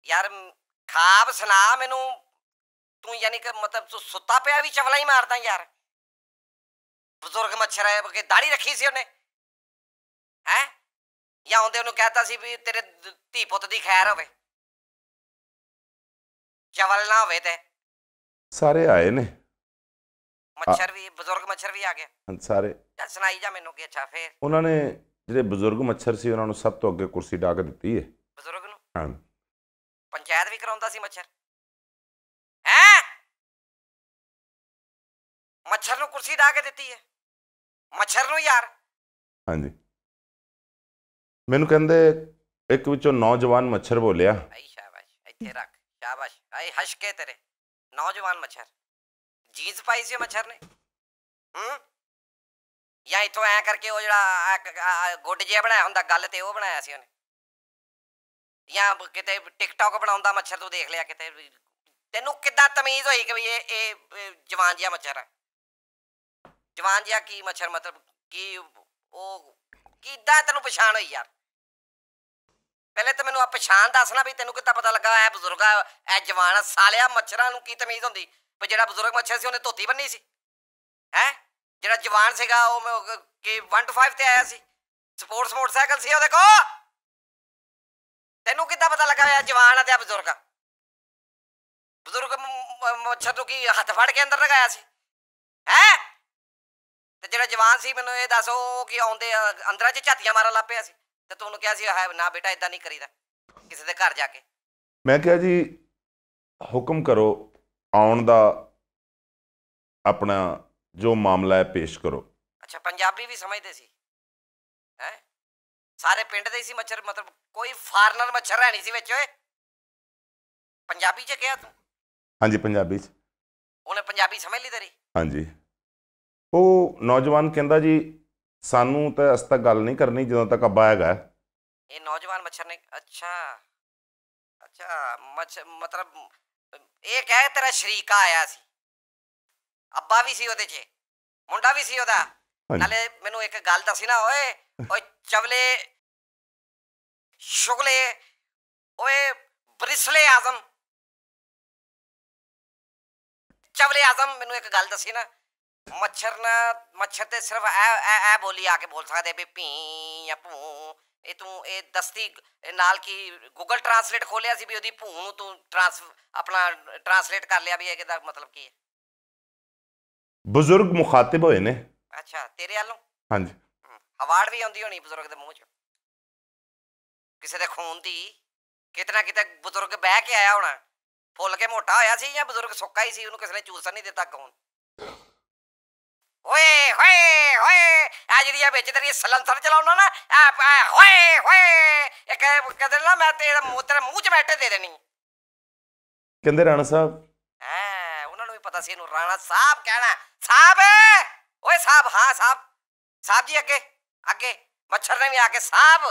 B: ਯਾਰ ਖਾਬ ਸੁਣਾ ਮੈਨੂੰ। ਤੂੰ ਯਾਨੀ ਕਿ ਮਤਲਬ ਤੂੰ ਸੁੱਤਾ ਪਿਆ ਵੀ ਚਵਲਾ ਹੀ ਮਾਰਦਾ ਯਾਰ। ਬਜ਼ੁਰਗ ਮੱਛਰ ਹੈ ਕਿ ਦਾੜੀ ਰੱਖੀ ਸੀ ਉਹਨੇ। ਹੈ? ਜਾਂ ਆਉਂਦੇ ਉਹਨੂੰ ਕਹਿਤਾ ਸੀ ਵੀ ਤੇਰੇ ਧੀ ਪੁੱਤ ਦੀ ਖੈਰ ਹੋਵੇ। ਚਵਲ ਨਾ ਹੋਵੇ ਤੇ।
A: ਸਾਰੇ ਆਏ ਨੇ।
B: ਮੱਛਰ ਵੀ ਬਜ਼ੁਰਗ ਮੱਛਰ ਵੀ ਆ ਗਿਆ
A: ਸਾਰੇ।
B: ਚੱਲ ਸੁਣਾਈ ਜਾ ਮੈਨੂੰ ਕੀ ਅੱਛਾ ਫੇਰ।
A: ਉਹਨਾਂ ਨੇ ਜਿਹੜੇ ਬਜ਼ੁਰਗ ਮੱਛਰ ਸੀ ਉਹਨਾਂ ਨੂੰ ਸਭ ਤੋਂ ਅੱਗੇ ਕੁਰਸੀ ਕੇ ਦਿੱਤੀ ਹੈ
B: ਬਜ਼ੁਰਗ ਨੂੰ?
A: ਹਾਂ
B: ਪੰਚਾਇਤ ਵੀ ਕਰਾਉਂਦਾ ਸੀ ਮੱਛਰ। ਹੈ? ਮੱਛਰ ਨੂੰ ਕੁਰਸੀ ਢਾ ਕੇ ਦਿੱਤੀ ਹੈ ਮੱਛਰ ਨੂੰ ਯਾਰ।
A: ਹਾਂਜੀ। ਮੈਨੂੰ ਕਹਿੰਦੇ ਇੱਕ ਵਿੱਚੋਂ ਨੌਜਵਾਨ ਮੱਛਰ ਬੋਲਿਆ।
B: ਆਈ ਸ਼ਾਬਾਸ਼ ਇੱਥੇ ਰੱਖ ਸ਼ਾਬਾਸ਼। ਆਈ ਹੱਸ ਕੇ ਤੇਰੇ। ਨੌਜਵਾਨ ਮੱਛਰ। ਜੀਨਸ ਪਾਈ ਸੀ ਮੱਛਰ ਨੇ। ਹੂੰ? ਜਾਂ ਇਥੋਂ ਐ ਕਰਕੇ ਉਹ ਜਿਹੜਾ ਗੁੱਡ ਜਿਹਾ ਬਣਾਇਆ ਹੁੰਦਾ ਗੱਲ ਤੇ ਉਹ ਬਣਾਇਆ ਸੀ ਉਹਨੇ। ਜਾਂ ਕਿਤੇ ਟਿਕਟੌਕ ਬਣਾਉਂਦਾ ਮੱਛਰ ਤੂੰ ਦੇਖ ਲਿਆ ਕਿਤੇ ਤੈਨੂੰ ਕਿੱਦਾਂ ਤਮੀਜ਼ ਹੋਈ ਕਿ ਵੀ ਇਹ ਇਹ ਜਵਾਨ ਜਿਹਾ ਮੱਛਰ ਹੈ ਜਵਾਨ ਜਿਹਾ ਕੀ ਮੱਛਰ, ਮਤਲਬ ਕੀ ਉਹ ਕਿੱਦਾਂ ਤੈਨੂੰ ਪਛਾਣ ਹੋਈ ਯਾਰ? ਪਹਿਲੇ ਤਾਂ ਮੈਨੂੰ ਆ ਪਛਾਣ ਦੱਸਣਾ ਵੀ ਤੈਨੂੰ ਕਿੱਦਾਂ ਪਤਾ ਲੱਗਾ ਇਹ ਬਜ਼ੁਰਗ ਆ, ਇਹ ਜਵਾਨ ਸਾਲਿਆ ਮੱਛਰਾਂ ਨੂੰ ਕੀ ਤਮੀਜ਼ ਹੁੰਦੀ? ਵੀ ਜਿਹੜਾ ਬਜ਼ੁਰਗ ਮੱਛਰ ਸੀ ਉਹਨੇ ਧੋਤੀ ਬੰਨੀ ਸੀ। ਹੈ? ਜਿਹੜਾ ਜਵਾਨ ਸੀਗਾ ਉਹ ਮੈਂ ਉਹ, ਕਿ 1 5 ਤੇ ਆਇਆ ਸੀ? ਸਪੋਰਟਸ ਮੋਟਰਸਾਈਕਲ ਸੀ ਉਹਦੇ ਕੋਲ? ਤੈਨੂੰ ਕਿੱਦਾਂ ਪਤਾ ਲੱਗਾ ਇਹ ਜਵਾਨ ਆ ਤੇ ਆ ਬਜ਼ੁਰਗ? ਬਜ਼ੁਰਗ ਮੱਛਰ ਨੂੰ ਕੀ ਹੱਥ ਫੜ ਕੇ ਅੰਦਰ ਲਗਾਇਆ ਸੀ? ਹੈ? ਤੇ ਜਿਹੜਾ ਜਵਾਨ ਸੀ ਮੈਨੂੰ ਇਹ ਦੱਸ ਕਿ ਆਉਂਦੇ ਅੰਦਰਾਂ 'ਚ ਝਾਤੀਆਂ ਮਾਰਨ ਲੱਗ ਪਿਆ ਸੀ? ਤੇ ਤੂੰ ਉਹਨੂੰ ਕਿਹਾ ਸੀ ਹੈ ਨਾ ਬੇਟਾ ਇਦਾਂ ਨਹੀਂ ਕਰੀਦਾ ਕਿਸੇ ਦੇ ਘਰ ਜਾ ਕੇ।
A: ਮੈਂ ਕਿਹਾ ਜੀ ਹੁਕਮ ਕਰੋ ਆਉਣ ਦਾ ਆਪਣਾ ਜੋ ਮਾਮਲਾ ਹੈ ਪੇਸ਼ ਕਰੋ।
B: ਅੱਛਾ ਪੰਜਾਬੀ ਵੀ ਸਮਝਦੇ ਸੀ? ਸਾਰੇ ਪਿੰਡ ਦੇ ਹੀ ਸੀ ਮੱਛਰ ਮਤਲਬ ਕੋਈ ਫਾਰਨਰ ਮੱਛਰ ਹੈ ਨਹੀਂ ਸੀ ਵਿੱਚ ਓਏ। ਪੰਜਾਬੀ ਚ ਕਿਹਾ ਤੂੰ?
A: ਹਾਂਜੀ ਪੰਜਾਬੀ ਚ।
B: ਉਹਨੇ ਪੰਜਾਬੀ ਸਮਝ ਲਈ ਤੇਰੀ?
A: ਹਾਂਜੀ। ਉਹ ਨੌਜਵਾਨ ਕਹਿੰਦਾ ਜੀ ਸਾਨੂੰ ਤਾਂ ਅਸ ਤੱਕ ਗੱਲ ਨਹੀਂ ਕਰਨੀ ਜਦੋਂ ਤੱਕ ਅੱਬਾ ਹੈਗਾ
B: ਇਹ ਨੌਜਵਾਨ ਮੱਛਰ ਨੇ ਅੱਛਾ। ਅੱਛਾ ਮੱਛ ਮਤਲਬ ਇਹ ਕਹੇ ਤੇਰਾ ਸ਼ਰੀਕਾ ਆਇਆ ਸੀ। ਅੱਬਾ ਵੀ ਸੀ ਉਹਦੇ 'ਚ ਮੁੰਡਾ ਵੀ ਸੀ ਉਹਦਾ। ਨਾਲੇ ਮੈਨੂੰ ਇੱਕ ਗੱਲ ਦੱਸੀ ਨਾ ਓਏ। ਓਏ ਚਵਲੇ ਸ਼ੁਗਲੇ ਓਏ ਬਰਿਸਲੇ ਆਜ਼ਮ। ਚਵਲੇ ਆਜ਼ਮ ਮੈਨੂੰ ਇੱਕ ਗੱਲ ਦੱਸੀ ਨਾ। ਮੱਛਰ ਨਾ ਮੱਛਰ ਤੇ ਸਿਰਫ ਐ ਐ ਐ ਬੋਲੀ ਆ ਕੇ ਬੋਲ ਸਕਦੇ ਵੀ ਪੀ ਜਾਂ ਭੂ। ਇਹ ਤੂੰ ਇਹ ਦਸਤੀ ਨਾਲ ਕੀ ਗੂਗਲ ਟਰਾਂਸਲੇਟ ਖੋਲਿਆ ਸੀ ਵੀ ਉਹਦੀ ਭੂ ਨੂੰ ਤੂੰ ਟਰਾਂਸ ਆਪਣਾ ਟਰਾਂਸਲੇਟ ਕਰ ਲਿਆ ਵੀ ਇਹ ਕਿਦਾ ਮਤਲਬ ਕੀ ਹੈ?
A: ਬਜ਼ੁਰਗ ਮੁਖਾਤਿਬ ਹੋਏ ਨੇ।
B: ਅੱਛਾ ਤੇਰੇ ਵੱਲੋਂ?
A: ਹਾਂਜੀ।
B: ਅਵਾਰਡ ਵੀ ਆਉਂਦੀ ਹੋਣੀ ਬਜ਼ੁਰਗ ਦੇ ਮੂੰਹ 'ਚ। ਕਿਸੇ ਦੇ ਖੂਨ ਦੀ ਕਿਤਨਾ ਕਿਤੇ ਬਜ਼ੁਰਗ ਬਹਿ ਕੇ ਆਇਆ ਹੋਣਾ। ਫੁੱਲ ਕੇ ਮੋਟਾ ਹੋਇਆ ਸੀ ਜਾਂ ਬਜ਼ੁਰਗ ਸੁੱਕਾ ਹੀ ਸੀ ਉਹਨੂੰ ਕਿਸੇ ਨੇ ਚੂਸਣ ਨਹੀਂ ਦਿੱਤਾ ਖੂਨ ਓਏ ਹੋਏ ਹੋਏ ਆ ਜਿਹੜੀ ਆ ਵਿੱਚ ਤੇਰੀ ਸਲੰਸਰ ਚਲਾਉਣਾ ਨਾ ਹੋਏ ਹੋਏ ਇੱਕ ਕਦੇ ਨਾ ਮੈਂ ਤੇਰੇ ਮੂੰਹ ਤੇਰੇ ਮੂੰਹ 'ਚ ਬੈਠੇ ਦੇ ਦੇਣੀ।
A: ਕਹਿੰਦੇ ਰਾਣਾ ਸਾਹਿਬ।
B: ਹਾਂ ਮਾਰਦਾ ਸੀ ਇਹਨੂੰ ਰਾਣਾ ਸਾਹਿਬ ਕਹਿਣਾ। ਸਾਹਿਬ! ਓਏ ਸਾਹਿਬ ਹਾਂ ਸਾਹਿਬ। ਸਾਹਿਬ ਜੀ ਅੱਗੇ ਅੱਗੇ। ਮੱਛਰ ਨੇ ਵੀ ਆ ਕੇ ਸਾਹਿਬ!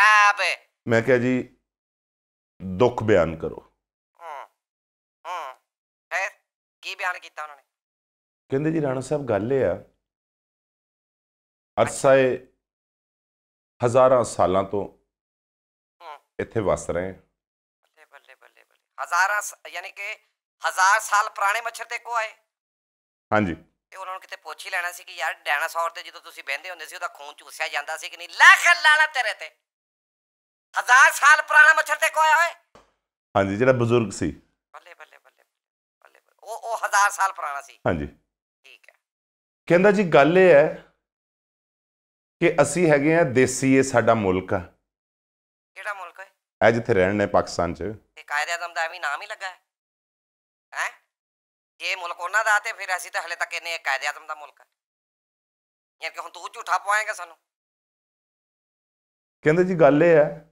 B: ਖਾਬ
A: ਮੈਂ ਕਿਹਾ ਜੀ ਦੁੱਖ ਬਿਆਨ ਕਰੋ।
B: ਹੂੰ ਹੂੰ। ਫਿਰ ਕੀ ਬਿਆਨ ਕੀਤਾ ਉਹਨਾਂ ਨੇ?
A: ਕਹਿੰਦੇ ਜੀ ਰਾਣਾ ਸਾਹਿਬ ਗੱਲ ਇਹ ਆ ਅਰਸਾਏ ਹਜ਼ਾਰਾਂ ਸਾਲਾਂ ਤੋਂ ਇੱਥੇ ਵਸ ਰਹੇ ਹਾਂ।
B: ਬੱਲੇ ਬੱਲੇ ਬੱਲੇ ਬੱਲੇ। ਹਜ਼ਾਰਾਂ ਯਾਨੀ ਕਿ ਹਜ਼ਾਰ ਸਾਲ ਪੁਰਾਣੇ ਮੱਛਰ ਤੇ ਕੋ ਆਏ।
A: ਹਾਂਜੀ।
B: ਤੇ ਉਹਨਾਂ ਨੂੰ ਕਿਤੇ ਪੁੱਛ ਹੀ ਲੈਣਾ ਸੀ ਕਿ ਯਾਰ ਡਾਇਨਾਸੌਰ ਤੇ ਜਦੋਂ ਤੁਸੀਂ ਬਹਿੰਦੇ ਹੁੰਦੇ ਸੀ ਉਹਦਾ ਖੂਨ ਚੂਸਿਆ ਜਾਂਦਾ ਸੀ ਕਿ ਨਹੀਂ? ਲੱਖ ਲਾਲਾ ਤੇਰੇ ਤੇ। ਹਜ਼ਾਰ ਸਾਲ ਪੁਰਾਣਾ ਮੱਛਰ ਤੇ ਕੋ ਆਇਆ ਓਏ
A: ਹਾਂਜੀ ਜਿਹੜਾ ਬਜ਼ੁਰਗ ਸੀ।
B: ਬੱਲੇ ਬੱਲੇ ਬੱਲੇ ਬੱਲੇ। ਉਹ ਉਹ ਹਜ਼ਾਰ ਸਾਲ ਪੁਰਾਣਾ ਸੀ।
A: ਹਾਂਜੀ।
B: ਠੀਕ ਹੈ।
A: ਕਹਿੰਦਾ ਜੀ ਗੱਲ ਇਹ ਹੈ ਕਿ ਅਸੀਂ ਹੈਗੇ ਆ ਦੇਸੀ ਇਹ ਸਾਡਾ ਮੁਲਕ ਆ।
B: ਕਿਹੜਾ ਮੁਲਕ ਹੈ?
A: ਇਹ ਜਿੱਥੇ ਰਹਿਣ ਨੇ ਪਾਕਿਸਤਾਨ 'ਚ।
B: ਇਹ ਕਾਇਦੇ ਆਜ਼ਮ ਦਾ ਐਵੇਂ ਨਾਮ ਹੀ ਲੱਗਾ ਹੈ। ਹੈ? ਇਹ ਮੁਲਕ ਉਹਨਾਂ ਦਾ ਤੇ ਫਿਰ ਅਸੀਂ ਤਾਂ ਹਲੇ ਤੱਕ ਇਹਨੇ ਕਾਇਦੇ ਆਜ਼ਮ ਦਾ ਮੁਲਕ ਹੈ। ਯਾਨੀ ਕਿ ਹੁਣ ਤੂੰ ਝੂਠਾ ਪਵਾਏਗਾ ਸਾਨੂੰ।
A: ਕਹਿੰਦੇ ਜੀ ਗੱਲ ਇਹ ਹੂੰ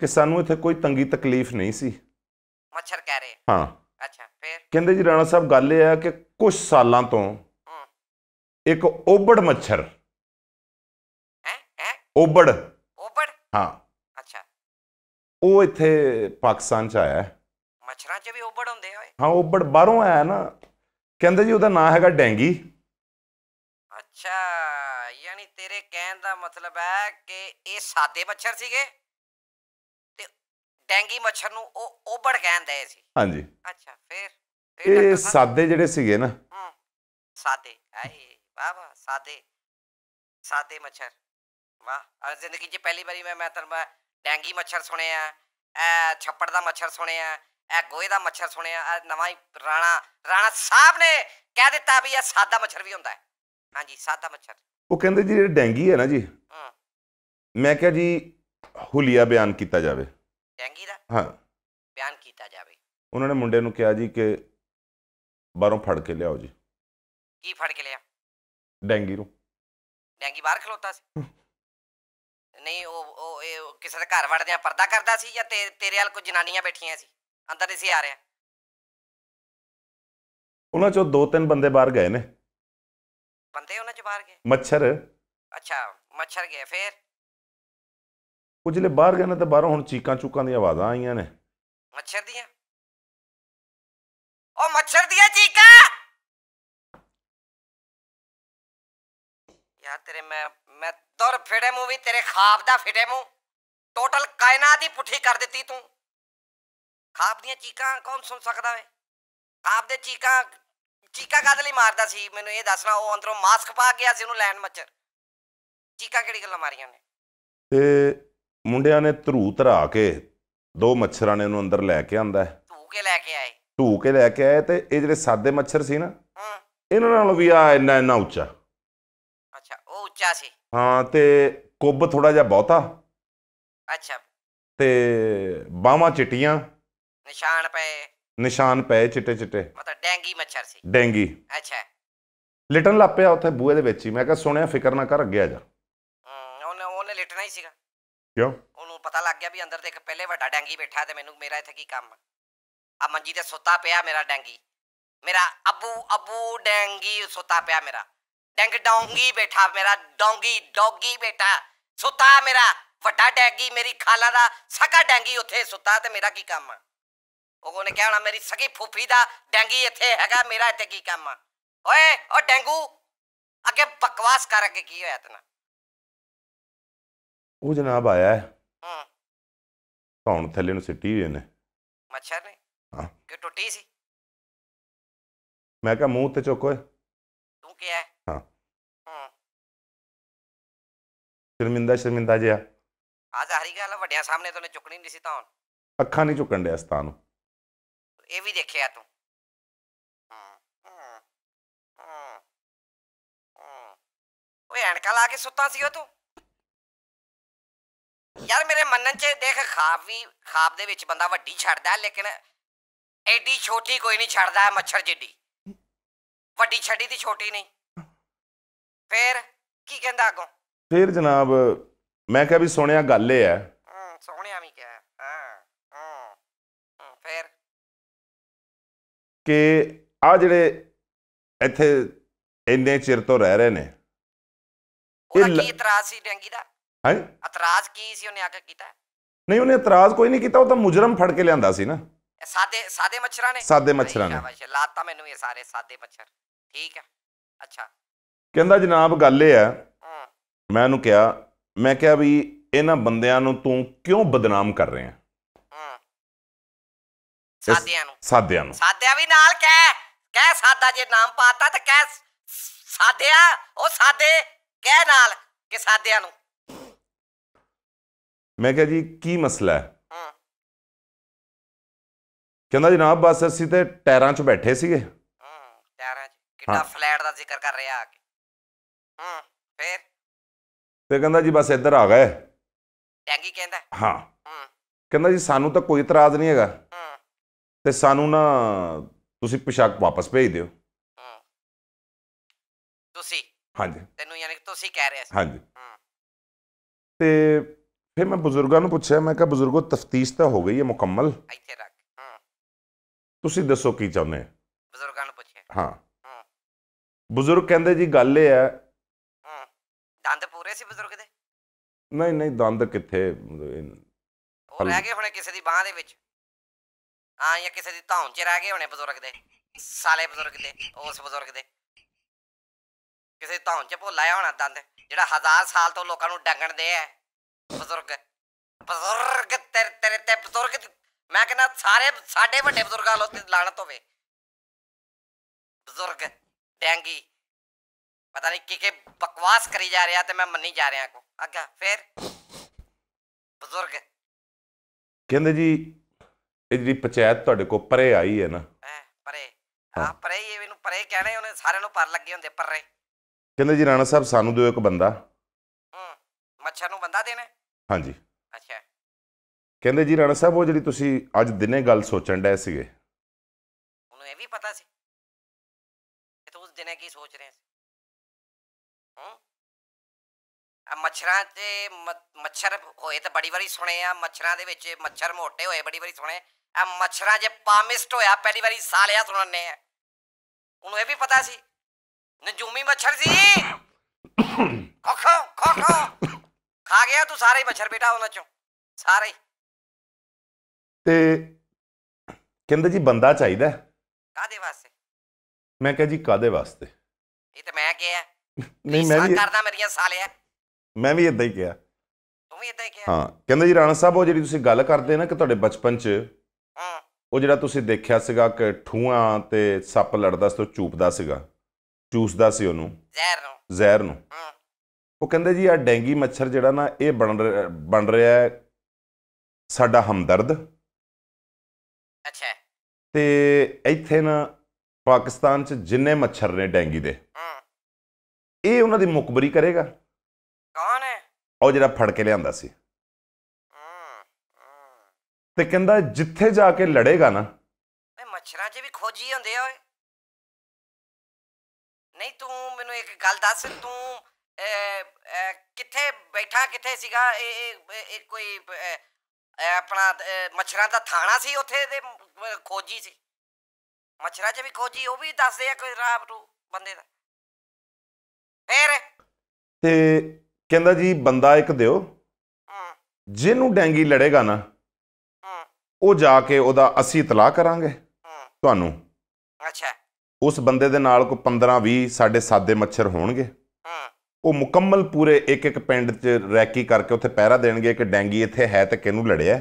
A: ਕਿ ਸਾਨੂੰ ਇੱਥੇ ਕੋਈ ਤੰਗੀ ਤਕਲੀਫ ਨਹੀਂ ਸੀ।
B: ਮੱਛਰ ਕਹਿ ਰਹੇ
A: ਹਾਂ।
B: ਅੱਛਾ ਫਿਰ?
A: ਕਹਿੰਦੇ ਜੀ ਰਾਣਾ ਸਾਹਿਬ ਗੱਲ ਇਹ ਹੈ ਕਿ ਕੁਝ ਸਾਲਾਂ ਤੋਂ ਇੱਕ ਓਬੜ ਮੱਛਰ।
B: ਹੈ? ਹੈ?
A: ਓਬੜ।
B: ਓਬੜ?
A: ਹਾਂ।
B: ਅੱਛਾ।
A: ਉਹ ਇੱਥੇ ਪਾਕਿਸਤਾਨ 'ਚ ਆਇਆ।
B: ਮੱਛਰਾਂ 'ਚ ਵੀ ਓਬੜ ਹੁੰਦੇ ਆ ਓਏ?
A: ਹਾਂ ਓਬੜ ਬਾਹਰੋਂ ਆਇਆ ਨਾ। ਕਹਿੰਦੇ ਜੀ ਉਹਦਾ ਨਾਂ ਹੈਗਾ ਡੈਂਗੀ।
B: ਅੱਛਾ ਯਾਨੀ ਤੇਰੇ ਕਹਿਣ ਦਾ ਮਤਲਬ ਹੈ ਕਿ ਇਹ ਸਾਦੇ ਮੱਛਰ ਸੀਗੇ? ਡੈਂਗੀ ਮੱਛਰ ਨੂੰ ਉਹ ਓਬੜ ਕਹਿੰਦੇ ਸੀ।
A: ਹਾਂਜੀ।
B: ਅੱਛਾ ਫਿਰ?
A: ਇਹ ਸਾਦੇ ਜਿਹੜੇ ਸੀਗੇ ਨਾ।
B: ਸਾਦੇ। ਆਏ ਵਾਹ ਵਾਹ ਸਾਦੇ। ਸਾਦੇ ਮੱਛਰ। ਵਾਹ ਜ਼ਿੰਦਗੀ 'ਚ ਪਹਿਲੀ ਵਾਰੀ ਮੈਂ ਮੈਂ ਤੈਨੂੰ ਮੈਂ ਡੈਂਗੀ ਮੱਛਰ ਸੁਣਿਆ ਐ ਛੱਪੜ ਦਾ ਮੱਛਰ ਸੁਣਿਆ ਐ ਗੋਹੇ ਦਾ ਮੱਛਰ ਸੁਣਿਆ ਐ ਨਵਾਂ ਹੀ ਰਾਣਾ ਰਾਣਾ ਸਾਹਿਬ ਨੇ ਕਹਿ ਦਿੱਤਾ ਵੀ ਇਹ ਸਾਦਾ ਮੱਛਰ ਵੀ ਹੁੰਦਾ ਹੈ। ਹਾਂਜੀ ਸਾਦਾ ਮੱਛਰ।
A: ਉਹ ਕਹਿੰਦੇ ਜੀ ਜਿਹੜੇ ਡੈਂਗੀ ਹੈ ਨਾ ਜੀ। ਮੈਂ ਕਿਹਾ ਜੀ ਹੁਲੀਆ ਬਿਆਨ ਕੀਤਾ ਜਾਵੇ।
B: ਡੈਂਗੀ ਦਾ
A: ਹਾਂ।
B: ਬਿਆਨ ਕੀਤਾ ਜਾਵੇ।
A: ਉਹਨਾਂ ਨੇ ਮੁੰਡੇ ਨੂੰ ਕਿਹਾ ਜੀ ਕਿ ਬਾਹਰੋਂ ਫੜ ਕੇ ਲਿਆਓ ਜੀ।
B: ਕੀ ਫੜ ਕੇ ਲਿਆ?
A: ਡੈਂਗੀ ਨੂੰ।
B: ਡੈਂਗੀ ਬਾਹਰ ਖਲੋਤਾ ਸੀ? ਨਹੀਂ ਉਹ ਉਹ ਇਹ ਕਿਸੇ ਦੇ ਘਰ ਵੜਦਿਆਂ ਪਰਦਾ ਕਰਦਾ ਸੀ ਜਾਂ ਤੇਰੇ ਵਾਲ ਕੋਈ ਜਨਾਨੀਆਂ ਬੈਠੀਆਂ ਸੀ? ਅੰਦਰ ਨਹੀਂ ਸੀ ਆ ਰਿਹਾ।
A: ਉਹਨਾਂ ਚੋਂ ਦੋ ਤਿੰਨ ਬੰਦੇ ਬਾਹਰ ਗਏ ਨੇ।
B: ਬੰਦੇ ਉਹਨਾਂ ਚ ਬਾਹਰ ਗਏ?
A: ਮੱਛਰ।
B: ਅੱਛਾ ਮੱਛਰ ਗਏ ਫੇਰ?
A: ਉਹ ਜਿਹੜੇ ਬਾਹਰ ਗਏ ਨੇ ਤੇ ਬਾਹਰੋਂ ਹੁਣ ਚੀਕਾਂ ਚੂਕਾਂ ਦੀਆਂ ਆਵਾਜ਼ਾਂ ਆਈਆਂ ਨੇ।
B: ਮੱਛਰ ਦੀਆਂ? ਉਹ ਮੱਛਰ ਦੀਆਂ ਚੀਕਾਂ! ਯਾਰ ਤੇਰੇ ਮੈਂ ਮੈਂ ਤੁਰ ਫਿੜੇ ਮੂੰਹ ਵੀ ਤੇਰੇ ਖਾਬ ਦਾ ਫਿਟੇ ਮੂੰਹ। ਟੋਟਲ ਕਾਇਨਾਤ ਹੀ ਪੁੱਠੀ ਕਰ ਦਿੱਤੀ ਤੂੰ। ਖਾਬ ਦੀਆਂ ਚੀਕਾਂ ਕੌਣ ਸੁਣ ਸਕਦਾ ਵੇ? ਖਾਬ ਦੇ ਚੀਕਾਂ ਚੀਕਾਂ ਕਾਹਦੇ ਲਈ ਮਾਰਦਾ ਸੀ? ਮੈਨੂੰ ਇਹ ਦੱਸਣਾ ਉਹ ਅੰਦਰੋਂ ਮਾਸਕ ਪਾ ਗਿਆ ਸੀ ਉਹਨੂੰ ਲੈਣ ਮੱਛਰ। ਚੀਕਾਂ ਕਿਹੜੀ ਗੱਲਾਂ ਮਾਰੀਆਂ ਨੇ
A: ਤੇ ਮੁੰਡਿਆਂ ਨੇ ਧਰੂ ਧਰਾ ਕੇ ਦੋ ਮੱਛਰਾਂ ਨੇ ਉਹਨੂੰ ਅੰਦਰ ਲੈ ਕੇ ਆਂਦਾ ਹੈ।
B: ਧੂ ਕੇ ਲੈ ਕੇ ਆਏ।
A: ਧੂ ਕੇ ਲੈ ਕੇ ਆਏ ਤੇ ਇਹ ਜਿਹੜੇ ਸਾਦੇ ਮੱਛਰ ਸੀ ਨਾ ਇਹਨਾਂ ਨਾਲੋਂ ਵੀ ਆ ਇੰਨਾ ਇੰਨਾ ਉੱਚਾ।
B: ਅੱਛਾ ਉਹ ਉੱਚਾ ਸੀ।
A: ਹਾਂ ਤੇ ਕੁੱਬ ਥੋੜਾ ਜਿਹਾ ਬਹੁਤਾ।
B: ਅੱਛਾ।
A: ਤੇ ਬਾਹਾਂ ਚਿੱਟੀਆਂ।
B: ਨਿਸ਼ਾਨ ਪਏ।
A: ਨਿਸ਼ਾਨ ਪਏ ਚਿੱਟੇ ਚਿੱਟੇ।
B: ਮਤਲਬ ਡੈਂਗੀ ਮੱਛਰ ਸੀ।
A: ਡੈਂਗੀ।
B: ਅੱਛਾ।
A: ਲਿਟਣ ਲੱਗ ਪਿਆ ਉੱਥੇ ਬੂਹੇ ਦੇ ਵਿੱਚ ਹੀ। ਮੈਂ ਕਿਹਾ ਸੁਣਿਆ ਫਿਕਰ ਨਾ ਕਰ ਅੱਗੇ ਆ ਜਾ।
B: ਹੂੰ, ਉਹਨੇ ਉਹਨੇ ਲਿਟਣਾ ਹੀ ਸੀਗਾ।
A: ਕਿਉਂ?
B: ਉਹਨੂੰ ਪਤਾ ਲੱਗ ਗਿਆ ਵੀ ਅੰਦਰ ਤੇ ਇੱਕ ਪਹਿਲੇ ਵੱਡਾ ਡੈਂਗੀ ਬੈਠਾ ਤੇ ਮੈਨੂੰ ਮੇਰਾ ਇੱਥੇ ਕੀ ਕੰਮ ਆ? ਮੰਜੀ ਤੇ ਸੁੱਤਾ ਪਿਆ ਮੇਰਾ ਡੈਂਗੀ। ਮੇਰਾ ਅਬੂ ਅਬੂ ਡੈਂਗੀ ਸੁੱਤਾ ਪਿਆ ਮੇਰਾ। ਡੈਂਗ ਡੌਂਗੀ ਬੈਠਾ ਮੇਰਾ, ਡੌਂਗੀ ਡੌਗੀ ਬੈਠਾ। ਸੁੱਤਾ ਮੇਰਾ, ਵੱਡਾ ਡੈਂਗੀ ਮੇਰੀ ਖਾਲਾ ਦਾ ਸਕਾ ਡੈਂਗੀ ਉੱਥੇ ਸੁੱਤਾ ਤੇ ਮੇਰਾ ਕੀ ਕੰਮ ਆ? ਉਹਨੇ ਕਿਹਾ ਹੋਣਾ, ਮੇਰੀ ਸਗੀ ਫੂਫੀ ਦਾ ਡੈਂਗੀ ਇੱਥੇ ਹੈਗਾ, ਮੇਰਾ ਇੱਥੇ ਕੀ ਕੰਮ ਆ? ਓਏ, ਓ ਡੈਂਗੂ! ਅੱਗੇ ਬਕਵਾਸ ਕਰ ਅੱਗੇ ਕੀ ਹੋਇਆ ਤੈਨੂੰ
A: ਉਹ ਜਨਾਬ ਆਇਆ ਹੈ।
B: ਹੂੰ।
A: ਧੌਣ ਥੱਲੇ ਨੂੰ ਸਿੱਟੀ ਹੋਈ ਇਹਨੇ
B: ਮੱਛਰ ਨੇ?
A: ਹਾਂ।
B: ਕਿ ਟੁੱਟੀ ਸੀ?
A: ਮੈਂ ਕਿਹਾ ਮੂੰਹ ਤੇ ਚੁੱਕ ਓਏ।
B: ਤੂੰ ਕੀ ਹੈ?
A: ਹਾਂ।
B: ਹੂੰ।
A: ਸ਼ਰਮਿੰਦਾ ਸ਼ਰਮਿੰਦਾ ਜਿਹਾ।
B: ਆ ਜ਼ਾਹਰੀ ਗੱਲ ਵੱਡਿਆਂ ਸਾਹਮਣੇ ਤੋਂ ਨੇ ਚੁੱਕਣੀ ਨਹੀਂ ਸੀ ਹੁਣ।
A: ਅੱਖਾਂ ਨਹੀਂ ਝੁਕਣ ਡਿਆ ਸਤਾਨ ਨੂੰ।
B: ਇਹ ਵੀ ਦੇਖਿਆ ਤੂੰ। ਹੂੰ ਹੂੰ ਹੂੰ ਹੂੰ। ਓਏ ਐਨਕਾਂ ਲਾ ਕੇ ਸੁੱਤਾ ਸੀ ਉਹ ਤੂੰ। ਯਾਰ ਮੇਰੇ ਮੰਨਣ ਚ ਦੇਖ ਖਾਬ ਵੀ ਖਾਬ ਦੇ ਵਿੱਚ ਬੰਦਾ ਵੱਡੀ ਛੱਡਦਾ ਲੇਕਿਨ ਐਡੀ ਛੋਟੀ ਕੋਈ ਨਹੀਂ ਛੱਡਦਾ ਮੱਛਰ ਜਿੱਡੀ। ਵੱਡੀ ਛੱਡੀ ਦੀ ਛੋਟੀ ਨਹੀਂ। ਫੇਰ ਕੀ ਕਹਿੰਦਾ ਅੱਗੋਂ?
A: ਫਿਰ ਜਨਾਬ ਮੈਂ ਕਿਹਾ ਵੀ ਸੁਣਿਆ ਗੱਲ ਇਹ ਹੈ।
B: ਸੋਹਣਿਆ ਵੀ ਕਿਹਾ ਹਾਂ ਫੇਰ?
A: ਕਿ ਆ ਜਿਹੜੇ ਇੱਥੇ ਇੰਨੇ ਚਿਰ ਤੋਂ ਰਹਿ ਰਹੇ ਨੇ
B: ਉਹਦਾ
A: ਲ-
B: ਕੀ ਇਤਰਾਜ਼ ਸੀ ਡੈਂਗੀ ਦਾ?
A: ਹੈ
B: ਇਤਰਾਜ਼ ਕੀ ਸੀ ਉਹਨੇ ਆ ਕੇ ਕੀਤਾ?
A: ਨਹੀਂ ਉਹਨੇ ਇਤਰਾਜ਼ ਕੋਈ ਨਹੀਂ ਕੀਤਾ ਉਹ ਤਾਂ ਮੁਜਰਮ ਫੜ ਕੇ ਲਿਆਂਦਾ ਸੀ ਨਾ।
B: ਸਾਦੇ ਸਾਦੇ ਮੱਛਰਾਂ ਨੇ?
A: ਸਾਦੇ ਮੱਛਰਾਂ ਨੇ।
B: ਲਾਤਾ ਮੈਨੂੰ ਇਹ ਸਾਰੇ ਸਾਦੇ ਮੱਛਰ। ਠੀਕ ਹੈ ਅੱਛਾ।
A: ਕਹਿੰਦਾ ਜਨਾਬ ਗੱਲ ਇਹ ਹੈ।
B: ਹੂੰ।
A: ਮੈਂ ਉਹਨੂੰ ਕਿਹਾ ਮੈਂ ਕਿਹਾ ਵੀ ਇਹਨਾਂ ਬੰਦਿਆਂ ਨੂੰ ਤੂੰ ਕਿਉਂ ਬਦਨਾਮ ਕਰ ਰਿਹਾ?
B: ਸਾਦਿਆਂ ਨੂੰ।
A: ਸਾਦਿਆਂ ਨੂੰ।
B: ਸਾਦਿਆ ਵੀ ਨਾਲ ਕਹਿ ਕਹਿ ਸਾਦਾ ਜੇ ਨਾਮ ਪਾਤਾ ਤੇ ਕਹਿ ਸਾਦਿਆ ਉਹ ਸਾਦੇ ਕਹਿ ਨਾਲ ਕਿ ਸਾਦਿਆਂ ਨੂੰ।
A: ਮੈਂ ਕਿਹਾ ਜੀ ਕੀ ਮਸਲਾ ਹੈ? ਕਹਿੰਦਾ ਜਨਾਬ ਬਸ ਅਸੀਂ ਤੇ ਟਾਇਰਾਂ 'ਚ ਬੈਠੇ ਸੀਗੇ।
B: ਹੂੰ ਟਾਇਰਾਂ 'ਚ।
A: ਹਾਂ।
B: ਫਲੈਟ ਦਾ ਜ਼ਿਕਰ ਕਰ ਰਿਹਾ ਆ ਕੇ। ਹੂੰ ਫੇਰ?
A: ਤੇ ਕਹਿੰਦਾ ਜੀ ਬਸ ਇੱਧਰ ਆ ਗਏ।
B: ਟੈਂਗੀ ਕਹਿੰਦਾ?
A: ਹਾਂ।
B: ਹੂੰ।
A: ਕਹਿੰਦਾ ਜੀ ਸਾਨੂੰ ਤਾਂ ਕੋਈ ਇਤਰਾਜ਼ ਨਹੀਂ ਹੈਗਾ।
B: ਹੂੰ।
A: ਤੇ ਸਾਨੂੰ ਨਾ ਤੁਸੀਂ ਪਿਸ਼ਾਕ ਵਾਪਸ ਭੇਜ ਦਿਓ।
B: ਹੂੰ। ਤੁਸੀਂ?
A: ਹਾਂਜੀ।
B: ਤੈਨੂੰ ਯਾਨੀ ਕਿ ਤੁਸੀਂ ਕਹਿ ਰਹੇ ਸੀ।
A: ਹਾਂਜੀ।
B: ਹੂੰ।
A: ਤੇ ਫਿਰ ਮੈਂ ਬਜ਼ੁਰਗਾਂ ਨੂੰ ਪੁੱਛਿਆ ਮੈਂ ਕਿਹਾ ਬਜ਼ੁਰਗੋ ਤਫਤੀਸ਼ ਤਾਂ ਹੋ ਗਈ ਹੈ ਮੁਕੰਮਲ?
B: ਇੱਥੇ ਰੱਖ ਹੂੰ।
A: ਤੁਸੀਂ ਦੱਸੋ ਕੀ ਚਾਹੁੰਦੇ?
B: ਬਜ਼ੁਰਗਾਂ ਨੂੰ ਪੁੱਛਿਆ।
A: ਹਾਂ।
B: ਹੂੰ।
A: ਬਜ਼ੁਰਗ ਕਹਿੰਦੇ ਜੀ ਗੱਲ ਇਹ ਹੈ
B: ਦੰਦ ਪੂਰੇ ਸੀ ਬਜ਼ੁਰਗ ਦੇ?
A: ਨਹੀਂ ਨਹੀਂ ਦੰਦ ਕਿੱਥੇ?
B: ਉਹ ਰਹਿ ਗਏ ਹੋਣੇ ਕਿਸੇ ਦੀ ਬਾਹ ਦੇ ਵਿੱਚ। ਹਾਂ ਜਾਂ ਕਿਸੇ ਦੀ ਧੌਣ 'ਚ ਰਹਿ ਗਏ ਹੋਣੇ ਬਜ਼ੁਰਗ ਦੇ। ਸਾਲੇ ਬਜ਼ੁਰਗ ਦੇ ਉਸ ਬਜ਼ੁਰਗ ਦੇ। ਕਿਸੇ ਧੌਣ 'ਚ ਭੁੱਲ ਹੋਣਾ ਦੰਦ ਜਿਹੜਾ ਹਜ਼ਾਰ ਸਾਲ ਤੋਂ ਲੋਕਾਂ ਨੂੰ ਡੰਗਣ ਦੇ ਹੈ ਬਜ਼ੁਰਗ ਬਜ਼ੁਰਗ ਤੇਰੇ ਤੇਰੇ ਤੇ ਬਜ਼ੁਰਗ ਮੈਂ ਕਹਿੰਦਾ ਸਾਰੇ ਸਾਡੇ ਵੱਡੇ ਬਜ਼ੁਰਗਾਂ ਲੋ ਤੇ ਲਾਣਤ ਹੋਵੇ। ਬਜ਼ੁਰਗ ਡੈਂਗੀ ਪਤਾ ਨਹੀਂ ਕੀ ਕੀ ਬਕਵਾਸ ਕਰੀ ਜਾ ਰਿਹਾ ਤੇ ਮੈਂ ਮੰਨੀ ਜਾ ਰਿਹਾ ਕੋ ਅੱਗਾ ਫੇਰ? ਬਜ਼ੁਰਗ।
A: ਕਹਿੰਦੇ ਜੀ ਇਹ ਜਿਹੜੀ ਪੰਚਾਇਤ ਤੁਹਾਡੇ ਕੋਲ ਪਰੇ ਆਈ ਹੈ ਨਾ।
B: ਪਰੇ।
A: ਹਾਂ।
B: ਆ ਪਰੇ ਹੀ ਇਹਨੂੰ ਪਰੇ ਕਹਿਣੇ ਉਹਨੇ ਸਾਰਿਆਂ ਨੂੰ ਪਰ ਲੱਗੇ ਹੁੰਦੇ ਪਰੇ।
A: ਕਹਿੰਦੇ ਜੀ ਰਾਣਾ ਸਾਹਿਬ ਸਾਨੂੰ ਦਿਓ ਇੱਕ ਬੰਦਾ।
B: ਹੂੰ ਮੱਛਰ ਨੂੰ ਬੰਦਾ ਦੇਣਾ?
A: ਹਾਂਜੀ।
B: ਅੱਛਾ।
A: ਕਹਿੰਦੇ ਜੀ ਰਾਣਾ ਸਾਹਿਬ ਉਹ ਜਿਹੜੀ ਤੁਸੀਂ ਅੱਜ ਦਿਨੇ ਗੱਲ ਸੋਚਣ ਡਏ ਸੀਗੇ।
B: ਉਹਨੂੰ ਇਹ ਵੀ ਪਤਾ ਸੀ ਕਿ ਤੂੰ ਉਸ ਦਿਨੇ ਕੀ ਸੋਚ ਰਿਹਾ ਸੀ? ਹੂੰ? ਆ ਮੱਛਰਾਂ ਤੇ ਮੱਛਰ ਹੋਏ ਤਾਂ ਬੜੀ ਵਾਰੀ ਸੁਣੇ ਆ ਮੱਛਰਾਂ ਦੇ ਵਿੱਚ ਮੱਛਰ ਮੋਟੇ ਹੋਏ ਬੜੀ ਵਾਰੀ ਸੁਣੇ। ਆ ਮੱਛਰਾਂ 'ਚ ਪਾਮਿਸਟ ਹੋਇਆ ਪਹਿਲੀ ਵਾਰੀ ਸਾਲਿਆ ਸੁਣਨੇ ਆ। ਉਹਨੂੰ ਇਹ ਵੀ ਪਤਾ ਸੀ। ਨਜੂਮੀ ਮੱਛਰ ਸੀ। ਖੋ ਖੋ ਖੋ ਖੋ ਖਾ ਗਿਆ ਤੂੰ ਸਾਰੇ ਹੀ ਮੱਛਰ ਬੇਟਾ ਉਹਨਾਂ ਚੋਂ ਸਾਰੇ ਹੀ।
A: ਤੇ ਕਹਿੰਦੇ ਜੀ ਬੰਦਾ ਚਾਹੀਦਾ ਹੈ।
B: ਕਾਹਦੇ ਵਾਸਤੇ?
A: ਮੈਂ ਕਿਹਾ ਜੀ ਕਾਦੇ ਵਾਸਤੇ?
B: ਇਹ ਤਾਂ ਮੈਂ ਕਿਹਾ।
A: ਨਹੀਂ ਮੈਂ ਵੀ
B: ਕਰਦਾ ਮੇਰੀਆਂ ਸਾਲਿਆ।
A: ਮੈਂ ਵੀ ਇਦਾਂ ਹੀ ਕਿਹਾ।
B: ਤੂੰ ਵੀ ਇਦਾਂ ਹੀ ਕਿਹਾ।
A: ਹਾਂ ਕਹਿੰਦੇ ਜੀ ਰਾਣਾ ਸਾਹਿਬ ਉਹ ਜਿਹੜੀ ਤੁਸੀਂ ਗੱਲ ਕਰਦੇ ਨਾ ਕਿ ਤੁਹਾਡੇ ਬਚਪਨ 'ਚ
B: ਹੂੰ।
A: ਉਹ ਜਿਹੜਾ ਤੁਸੀਂ ਦੇਖਿਆ ਸੀਗਾ ਕਿ ਠੂਆਂ ਤੇ ਸੱਪ ਲੜਦਾ ਸੀ ਤੇ ਚੂਪਦਾ ਸੀਗਾ। ਚੂਸਦਾ ਸੀ ਉਹਨੂੰ।
B: ਜ਼ਹਿਰ ਨੂੰ।
A: ਜ਼ਹਿਰ ਨੂੰ।
B: ਹੂੰ।
A: ਉਹ ਕਹਿੰਦੇ ਜੀ ਆ ਡੈਂਗੀ ਮੱਛਰ ਜਿਹੜਾ ਨਾ ਇਹ ਬਣ ਬਣ ਰਿਹਾ ਹੈ। ਸਾਡਾ ਹਮਦਰਦ।
B: ਅੱਛਾ।
A: ਤੇ ਇੱਥੇ ਨਾ ਪਾਕਿਸਤਾਨ 'ਚ ਜਿੰਨੇ ਮੱਛਰ ਨੇ ਡੈਂਗੀ ਦੇ ਇਹ ਉਹਨਾਂ ਦੀ ਮੁਕਬਰੀ ਕਰੇਗਾ।
B: ਕੌਣ ਹੈ?
A: ਉਹ ਜਿਹੜਾ ਫੜ ਕੇ ਲਿਆਂਦਾ ਸੀ। ਤੇ ਕਹਿੰਦਾ ਜਿੱਥੇ ਜਾ ਕੇ ਲੜੇਗਾ ਨਾ
B: ਓਏ ਮੱਛਰਾਂ 'ਚ ਵੀ ਖੋਜੀ ਹੁੰਦੇ ਆ ਓਏ। ਨਹੀਂ ਤੂੰ ਮੈਨੂੰ ਇੱਕ ਗੱਲ ਦੱਸ ਤੂੰ ਕਿੱਥੇ ਬੈਠਾ ਕਿੱਥੇ ਸੀਗਾ? ਇਹ ਕੋਈ ਆਪਣਾ ਮੱਛਰਾਂ ਦਾ ਥਾਣਾ ਸੀ ਉੱਥੇ ਦੇ ਖੋਜੀ ਸੀ। ਮੱਛਰਾਂ 'ਚ ਵੀ ਖੋਜੀ ਉਹ ਵੀ ਦੱਸਦੇ ਆ ਕੋਈ ਰਾਹ ਰੂ ਬੰਦੇ ਦਾ। ਫੇਰ?
A: ਤੇ ਕਹਿੰਦਾ ਜੀ ਬੰਦਾ ਇੱਕ ਦਿਓ। ਜਿਹਨੂੰ ਡੈਂਗੀ ਲੜੇਗਾ ਨਾ ਉਹ ਜਾ ਕੇ ਉਹਦਾ ਅਸੀਂ ਇਤਲਾਹ ਕਰਾਂਗੇ ਤੁਹਾਨੂੰ।
B: ਅੱਛਾ।
A: ਉਸ ਬੰਦੇ ਦੇ ਨਾਲ ਕੋਈ 15 20 ਸਾਡੇ ਸਾਦੇ ਮੱਛਰ ਹੋਣਗੇ। ਉਹ ਮੁਕੰਮਲ ਪੂਰੇ ਇੱਕ ਇੱਕ ਪਿੰਡ 'ਚ ਰੈਕੀ ਕਰਕੇ ਉੱਥੇ ਪਹਿਰਾ ਦੇਣਗੇ ਕਿ ਡੈਂਗੀ ਇੱਥੇ ਹੈ ਤੇ ਕਿਹਨੂੰ ਲੜਿਆ।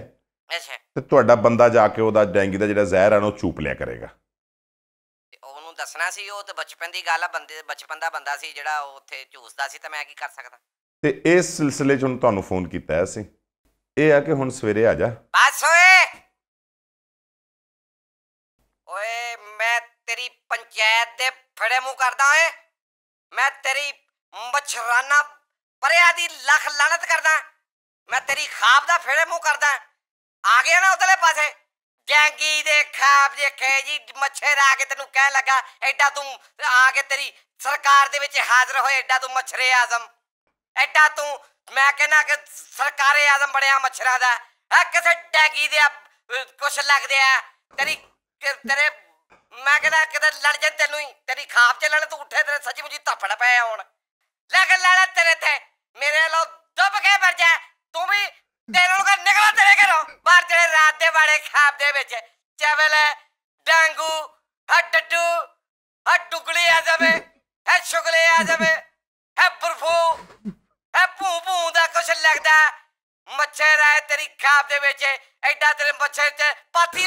B: ਅੱਛਾ।
A: ਤੇ ਤੁਹਾਡਾ ਬੰਦਾ ਜਾ ਕੇ ਉਹਦਾ ਡੈਂਗੀ ਦਾ ਜਿਹੜਾ ਜ਼ਹਿਰ ਹੈ ਨਾ ਉਹ ਚੂਪ ਲਿਆ ਕਰੇਗਾ।
B: ਉਹਨੂੰ ਦੱਸਣਾ ਸੀ ਉਹ ਤੇ ਬਚਪਨ ਦੀ ਗੱਲ ਆ ਬੰਦੇ ਬਚਪਨ ਦਾ ਬੰਦਾ ਸੀ ਜਿਹੜਾ ਉਹ ਉੱਥੇ ਝੂਸਦਾ ਸੀ ਤਾਂ ਮੈਂ ਕੀ ਕਰ ਸਕਦਾ?
A: ਤੇ ਇਸ ਸਿਲਸਿਲੇ 'ਚ ਹੁਣ ਤੁਹਾਨੂੰ ਫੋਨ ਕੀਤਾ ਹੈ ਅਸੀਂ। ਇਹ ਆ ਕਿ ਹੁਣ ਸਵੇਰੇ ਆ ਜਾ।
B: ਬਸ ਓਏ! ਓਏ ਮੈਂ ਤੇਰੀ ਪੰਚਾਇਤ ਦੇ ਫੜੇ ਮੂੰਹ ਕਰਦਾ ਓਏ। ਮੈਂ ਤੇਰੀ ਮਛਰਾਨਾ ਪਰਿਆ ਦੀ ਲੱਖ ਲਾਨਤ ਕਰਦਾ, ਮੈਂ ਤੇਰੀ ਖਾਬ ਦਾ ਫੇੜੇ ਮੂੰਹ ਕਰਦਾ। ਆ ਗਿਆ ਨਾ ਉਤਲੇ ਪਾਸੇ। ਜੈਂਗੀ ਦੇ ਖਾਬ ਦੇਖੇ ਜੀ ਮੱਛਰ ਆ ਕੇ ਤੈਨੂੰ ਕਹਿ ਲੱਗਾ, ਐਡਾ ਤੂੰ ਆ ਕੇ ਤੇਰੀ ਸਰਕਾਰ ਦੇ ਵਿੱਚ ਹਾਜ਼ਰ ਹੋਏ, ਐਡਾ ਤੂੰ ਮੱਛਰੇ ਆਜ਼ਮ। ਐਡਾ ਤੂੰ, ਮੈਂ ਕਹਿੰਦਾ ਕਿ ਸਰਕਾਰੇ ਆਜ਼ਮ ਬਣਿਆ ਮੱਛਰਾਂ ਦਾ। ਹੈ, ਕਿਸੇ ਡੈਗੀ ਦੇ ਕੁਛ ਲੱਗਦੇ ਆ। ਤੇਰੀ ਤੇਰੇ, ਮੈਂ ਕਹਿੰਦਾ ਕਿਤੇ ਲੜ ਜਾ ਤੈਨੂੰ ਹੀ। ਤੇਰੀ ਖਾਬ ਚ ਲੈਣ ਤੂੰ ਉੱਠੇ ਤੇਰੇ ਸੱਚੀ ਮੁੱਚੀ ਧੱਫੜ ਪਏ ਹੁਣ। ਲੈ ਕੇ ਲੈਣਾ ਤੇਰੇ ਤੇ ਮੇਰੇ ਲੋ ਦੱਬ ਕੇ ਮਰ ਜਾ ਤੂੰ ਵੀ ਤੇਰੇ ਨੂੰ ਕਰ ਨਿਕਲਾ ਤੇਰੇ ਘਰੋਂ ਬਾਹਰ ਤੇਰੇ ਰਾਤ ਦੇ ਵਾਲੇ ਖਾਪ ਦੇ ਵਿੱਚ ਚਵਲ ਡਾਂਗੂ ਹ ਡੱਡੂ ਹ ਡੁਗਲੀ ਆ ਜਾਵੇ ਹੈ ਸ਼ੁਗਲੇ ਆ ਜਾਵੇ ਹੈ ਬਰਫੂ ਹੈ ਭੂ ਭੂ ਦਾ ਕੁਛ ਲੱਗਦਾ ਮੱਛਰ ਹੈ ਤੇਰੀ ਖਾਪ ਦੇ ਵਿੱਚ ਐਡਾ ਤੇਰੇ ਮੱਛਰ ਤੇ ਪਾਤੀ